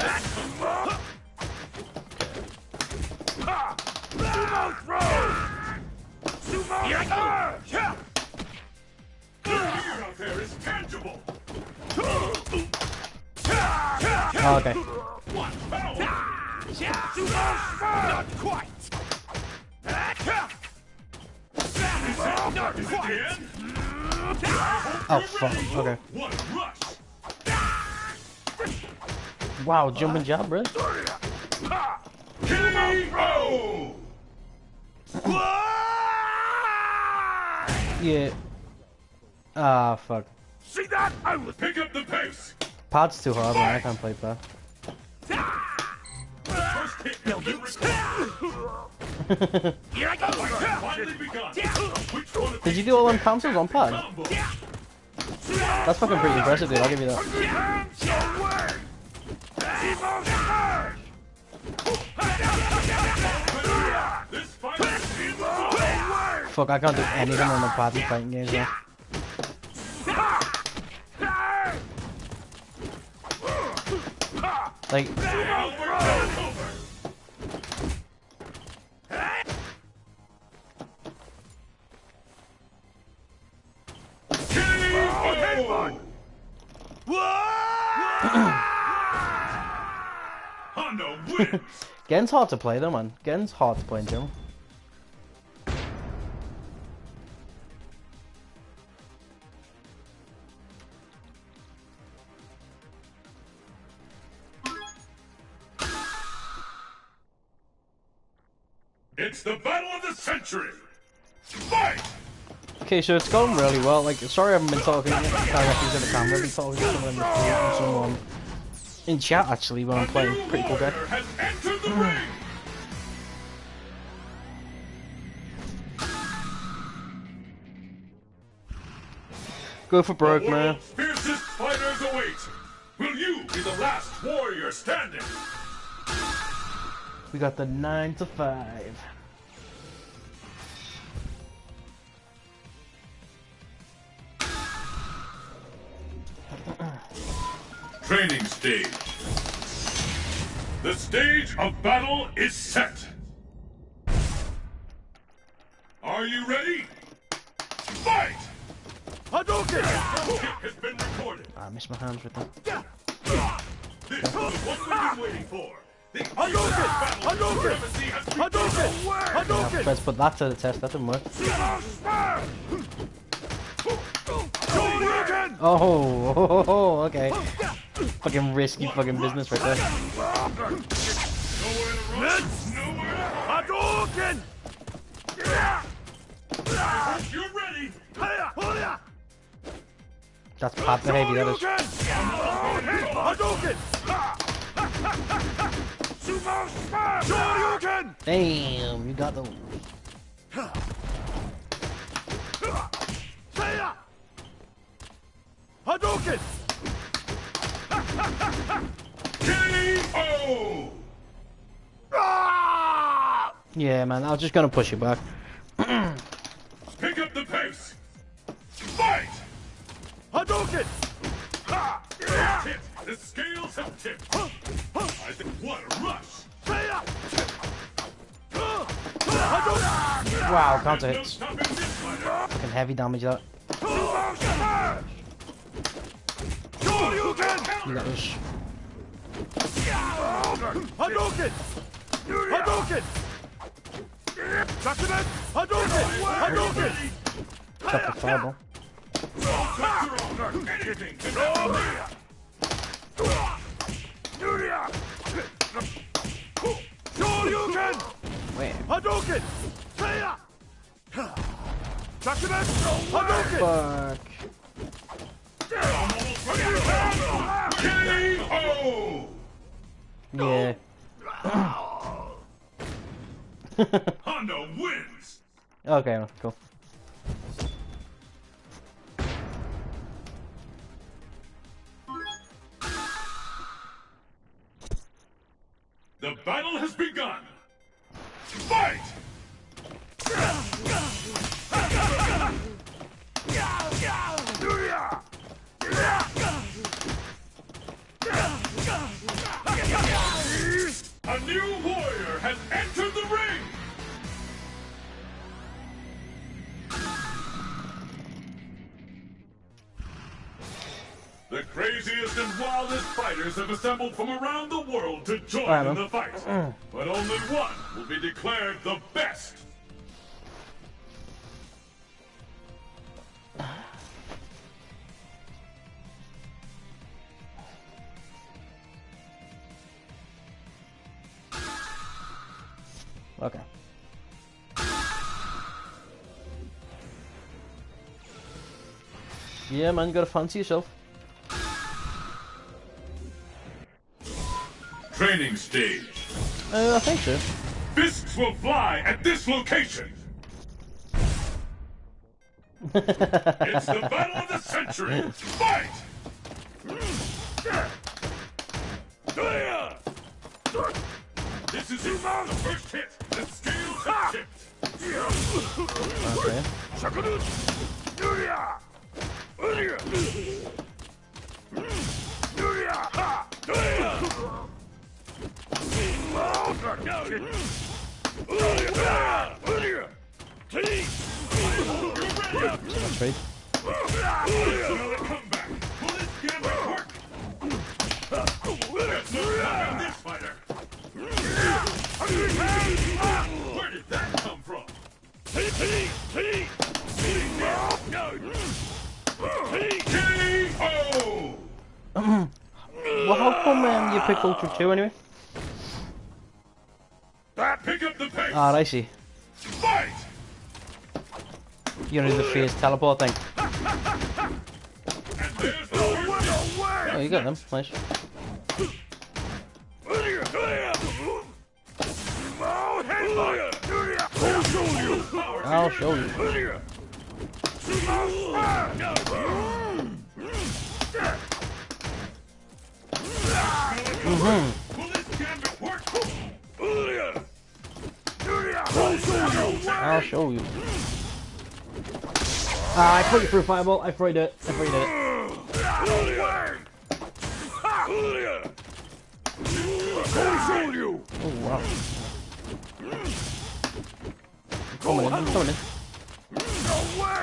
Sumo throw! Sumo throw! out there is tangible. Oh, okay. What power! Sumo throw! Not quite! Oh, fuck. Okay. What a! Wow, jumping jab, really? KO! Yeah. Ah, fuck. See that? I will Pick up the pace. Pad's too hard, man. I can't play pad. First hit has been. Here I go! Did you do all them cancels on pad? That's fucking pretty impressive, dude. I'll give you that. Fuck, I can't do anything on the pad in fighting games, man. Like, KO! Honda wins. Gen's hard to play though, man. Gen's hard to play in general. It's the battle of the century. Fight! Okay, so it's going really well. Like, sorry I haven't been talking directly to the camera. I've been talking to someone in the street and someone in chat actually when I'm playing. Pretty cool guy. has entered the ring. Go for broke, man. fiercest fighters await. Will you be the last warrior standing? We got the nine to five. Training stage. The stage of battle is set. Are you ready? Fight! Hadouken! Kick has been recorded. Ah, I missed my hands with that. This is the one we've been waiting for. Hadouken! Hadouken! supremacy has begun. Hadouken! Hadouken! Let's put that to the test. That didn't work. Oh, oh, oh, okay. Fucking risky fucking business right there. You're ready. That's pad behavior, that is. Damn, you got the. Hadouken! KO! Ah! Yeah, man, I was just gonna push you back. Pick up the pace. Fight! Hadouken! Hit. The scales have tipped. I think what a rush. Wow, counter hits. stopping this fighter. Fucking heavy damage that. Sumo smash! Shoryuken! You got this. Hadouken! Hadouken! Shakumen! Hadouken! Hadouken! Got the fireball. After all, anything can happen. Shoryuken! Wait. Hadouken! Seiya! Hadouken! Fuck. KO! Yeah. Honda wins. Okay, cool. The battle has begun. Fight! Has entered the ring! The craziest and wildest fighters have assembled from around the world to join in the fight. Mm. But only one will be declared the best. Okay. Yeah, man, you gotta fancy yourself. Training stage. Uh, I think so. Fists will fly at this location. It's the battle of the century. Fight! This is it. The first hit. The scales have tipped. Okay. That's you 2 anyway? Pick up the pace. Ah, I see. Fight! You know the phase teleport thing. And there's the first hit. Oh, you got them. Nice. I'll show you. Will this gambit I'll show you. Ah, I put you through fireball. I freed it. I freed it. Oh wow. Coming in. Coming in. Ah.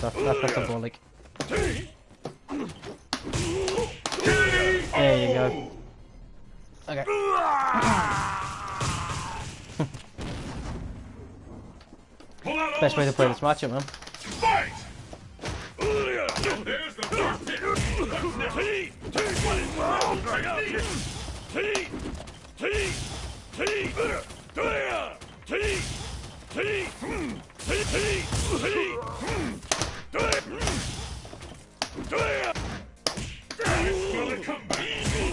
That's that's symbolic. There you go. Okay. Pull out all Best way to play this matchup, man. Fight! There's the first hit. Will it come back?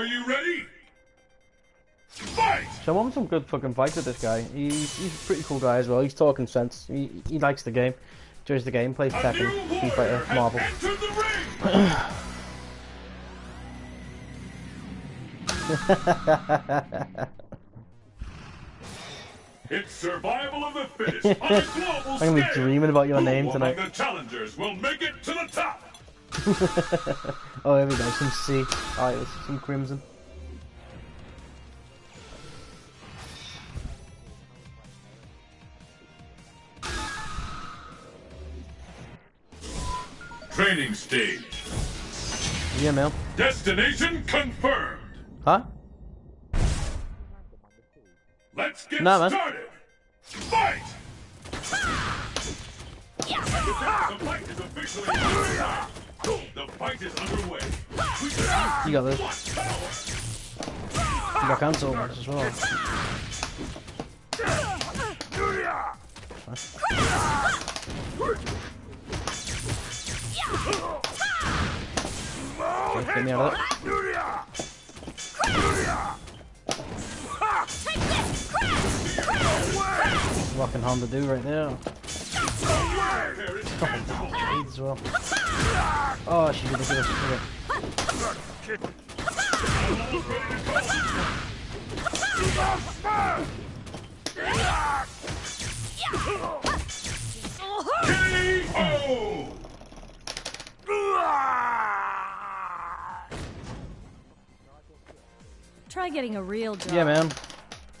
Are you ready? Fight! So I'm some good fucking fights with this guy. He's, he's a pretty cool guy as well. He's talking sense. He, he likes the game. Enjoys the game. Plays Tekken, Street Fighter, Marvel. entered the ring! It's survival of the fittest on a global I'm gonna be dreaming about your name tonight. the challengers will make it to the top? Oh, here we go. Some sea oh, Alright, this some Crimson. Training stage. Yeah, man. Destination confirmed. Huh? Let's get Nah, man. started. Fight! The fight is officially underway. The fight is underway. Ah! You got this. You got cancel match as well. Okay, get me out of there. Fucking Honda do right there. There is tangible. As well. Oh, she's ridiculous. Okay. KO! Try getting a real job. Yeah, man.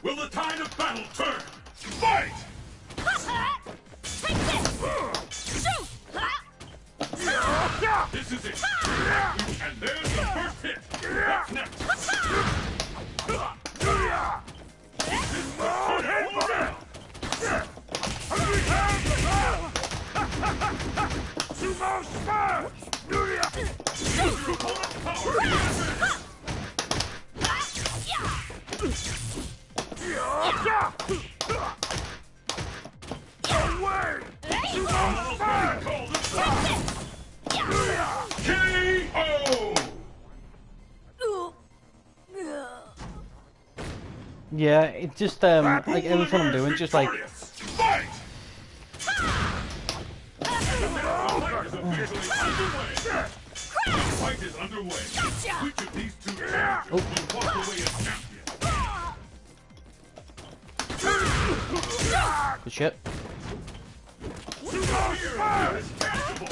Will the tide of battle turn? Fight! This is it. To your advantage. All better call this one. KO! Yeah, it just um like everything I'm doing, just like Victorious. Fight! The fight is officially underway. The fight is underway. Which of these two characters will walk away as champion? good shit. Fear is tangible.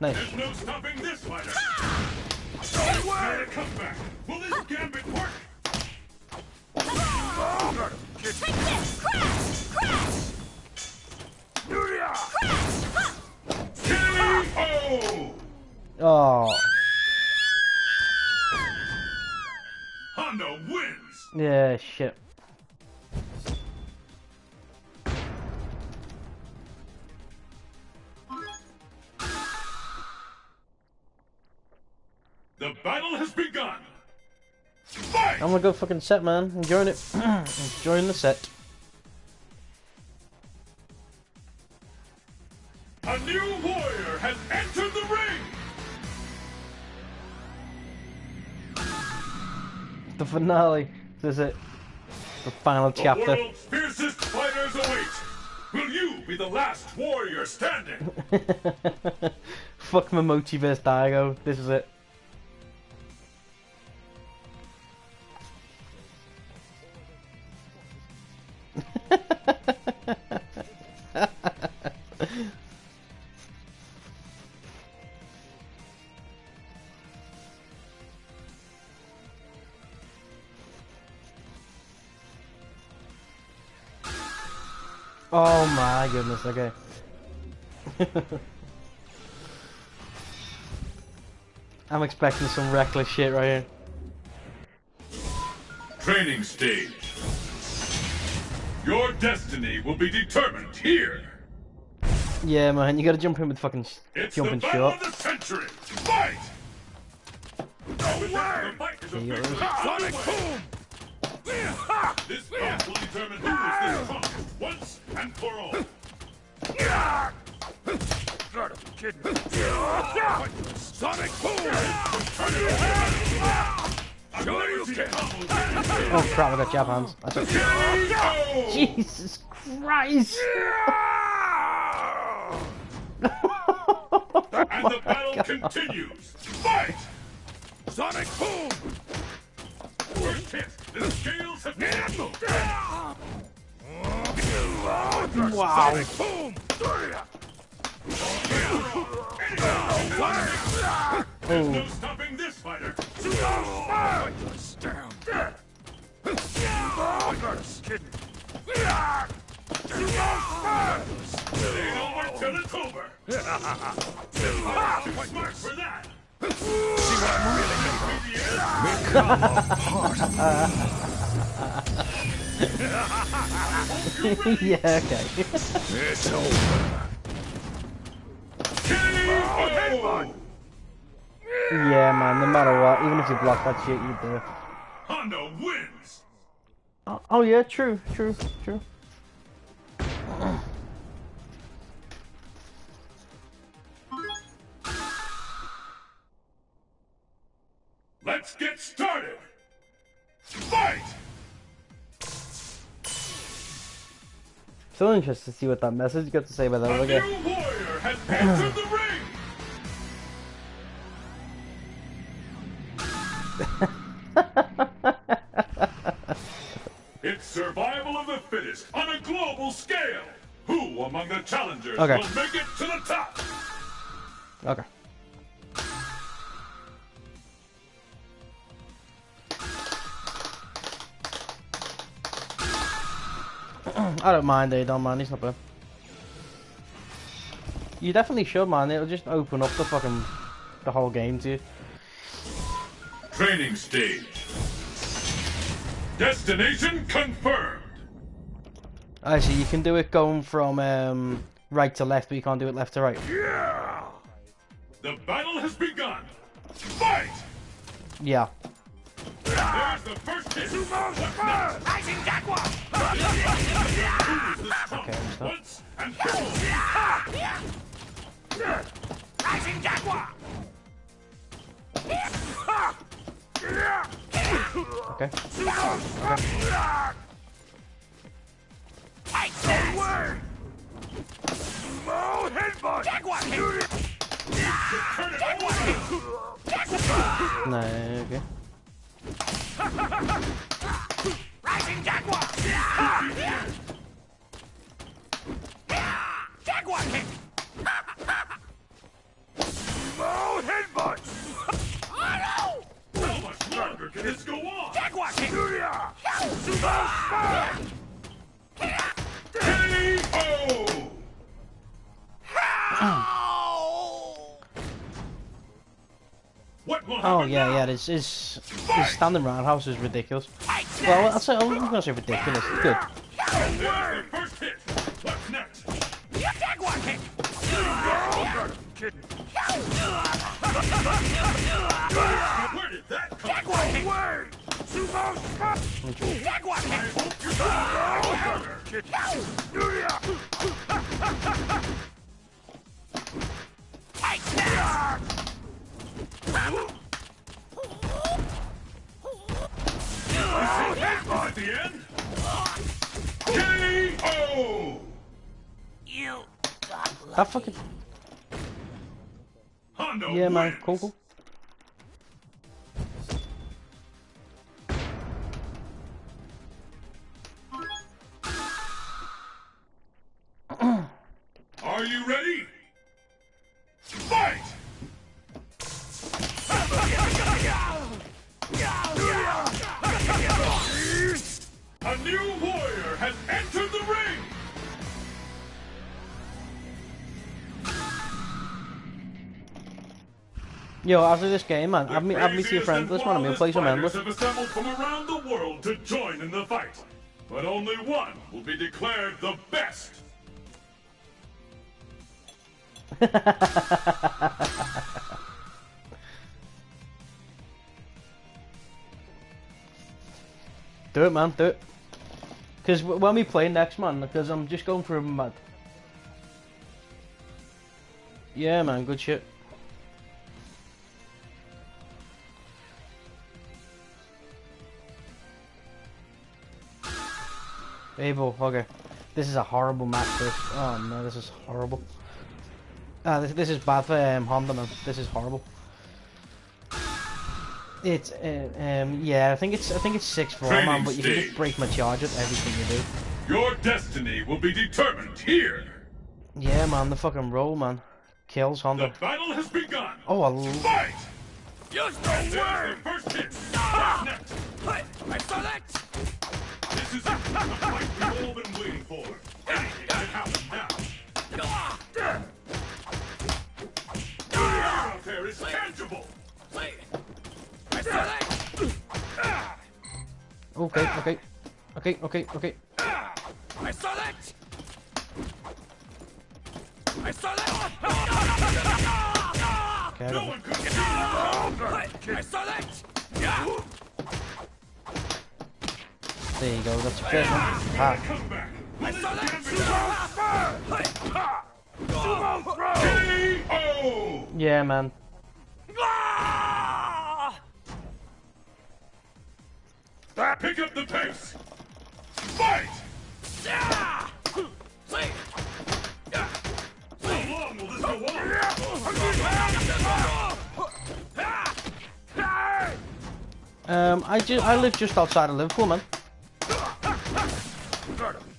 Nice. There's no stopping this fighter. It's not a comeback. Will this gambit work? KO! Oh, Honda wins. Yeah, shit. The battle has begun. Fight! I'm gonna go fucking set, man. Enjoying it. Enjoying the set. A new warrior has entered the ring. The finale. This is it. The final The chapter. world's fiercest fighters await. Will you be the last warrior standing? Fuck Momochi vs Daigo. This is it. Oh my goodness, okay. I'm expecting some reckless shit right here. Training stage. Your destiny will be determined here. Yeah, man, you gotta jump in with fucking s- It's jumping the battle shot. of the century. Fight! Now with that, the fight is you go. Sonic boom! This bout will determine who is the strongest once and for all. Gotta be kidding me. Sonic boom! Sure you can. Oh crap, I got jab hands. That's it. Jesus Christ! Oh and the battle continues. Fight! Sonic boom! First hit. The scales have been Wow. Sonic boom! There's no stopping this fighter. Down. Kidding ain't over till it's over. Smart for that. See what I'm really made of. In the end, yeah, okay. It's over. KO! yeah, man, no matter what, even if you block that shit, you do it. Honda wins. Oh, oh yeah, true, true, true. Let's get started! Fight! So interested to see what that message got to say about that A other new guy. warrior has entered the ring! it's survival of the fittest on a global scale! Who among the challengers okay. will make it to the top? Okay. I don't mind it, don't mind, it's not bad. You definitely should, man. It'll just open up the fucking the whole game to you. Training stage. Destination confirmed. I see. You can do it going from um, right to left, but you can't do it left to right. Yeah. The battle has begun. Fight! Yeah. There's the first hit. Okay, I understand. Once and for all. Okay. Oh, headbutt! Turn it over. No. Okay. Oh, headbutt! How much longer can this go on? Jaguar Julia! Sumo spot! Oh yeah, yeah. This is this standing roundhouse is ridiculous. Well, I'll say I'm gonna say ridiculous. It's good. You got it. It the end? KO! That fucking Honda yeah, man. Cool, cool. Yo, after this game, man, add me, me to your friend and list, man. I'm gonna play some endless. have assembled from around the world to join in the fight. But only one will be declared the best. Do it, man. Do it. Because when we play next, man, because I'm just going for a mad. Yeah, man. Good shit. Able. Okay. This is a horrible match. This. Oh no, this is horrible. Ah, this, this is bad for um, Honda, man. This is horrible. It's uh, um yeah, I think it's I think it's six four man, Training but you can just break my charge at everything you do. Your destiny will be determined here. Yeah, man, the fucking roll, man, kills Honda. The battle has begun. Oh, I l- Fight! Use There's the the word! first hit. What's next? I saw that! This is it. The fight we've all been waiting for. Anything can happen now. The out there is tangible. I saw that! okay, okay, okay, okay, okay. I saw that! I saw that! Okay, I No one could see I saw that! Yeah! There you go, that's a fair one. Yeah, man. Pick up the pace! Fight! Um, I, ju I live just outside of Liverpool, man.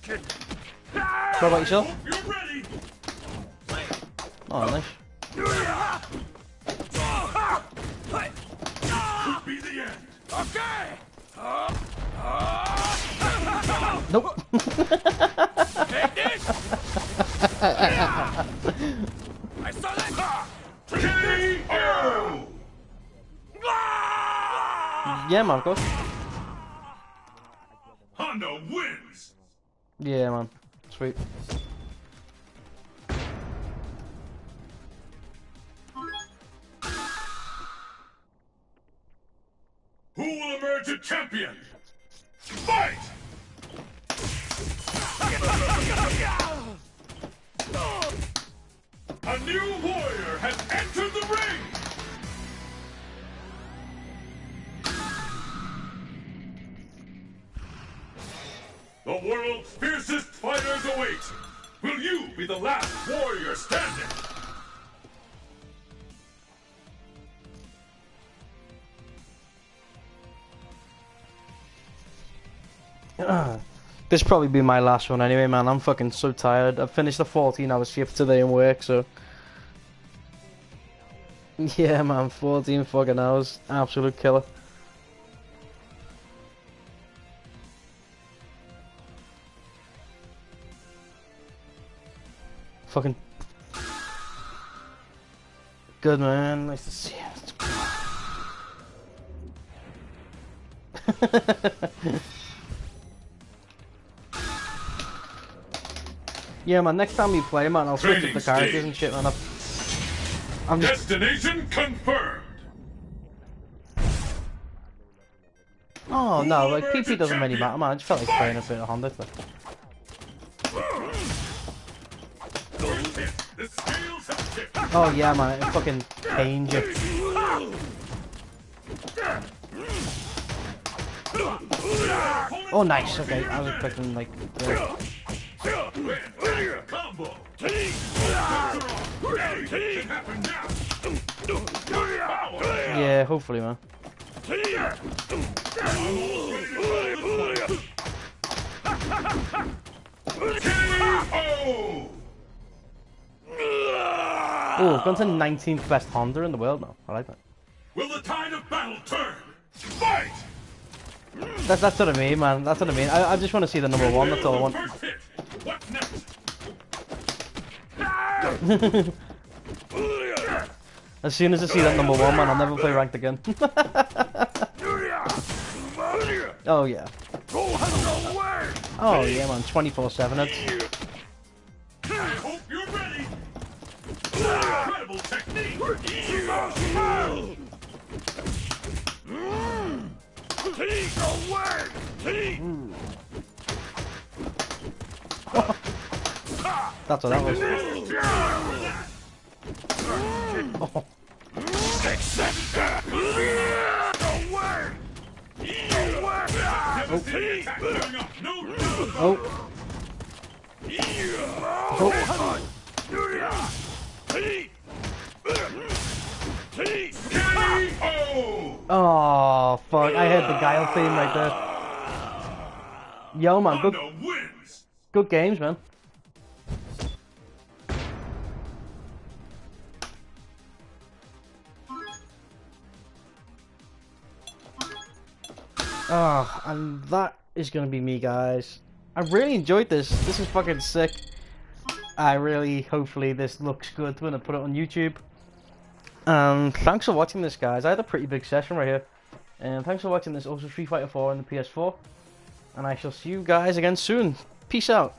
What about yourself? Oh, nice. Nope. I saw that. Yeah, course. Honda wins. Yeah, man. Sweet. Who will emerge a champion? Fight! A new warrior has entered the ring! The world's fiercest fighters await! Will you be the last warrior standing? This probably be my last one anyway, man. I'm fucking so tired. I've finished the 14 hour shift today in work, so. Yeah, man, 14 fucking hours. Absolute killer. Fucking. Good, man. Nice to see you. Yeah, man. Next time we play, man, I'll switch up the characters stage. and shit, man. I've- I'm just. Destination confirmed! Oh no, like PP doesn't really matter, man. I just felt like playing a bit of Honda. But... First hit, the scales have tipped. Oh yeah, man. It fucking pains you. Oh nice. Okay, I was expecting like. Power. Yeah, hopefully, man. Oh, gone to 19th best Honda in the world now. I like that. Will the tide of battle turn? Fight. That's that's what I mean, man. That's what I mean. I, I just want to see the number one. That's all I want. What's next? As soon as I see that number one, man, I'll never play ranked again. oh yeah. Oh yeah, man. 24/7. I hope you're ready. Incredible technique. That's what that was. Oh. Devastating attack going up. No doubt. Oh. Oh. oh. Oh, fuck. I had the Guile theme right there. Yo, man. Good, good games, man. Oh, and that is gonna be me, guys. I really enjoyed this. This is fucking sick. I really, hopefully, this looks good when I put it on YouTube. Um, thanks for watching this, guys. I had a pretty big session right here. And thanks for watching this also Street Fighter 4 on the PS4. And I shall see you guys again soon. Peace out.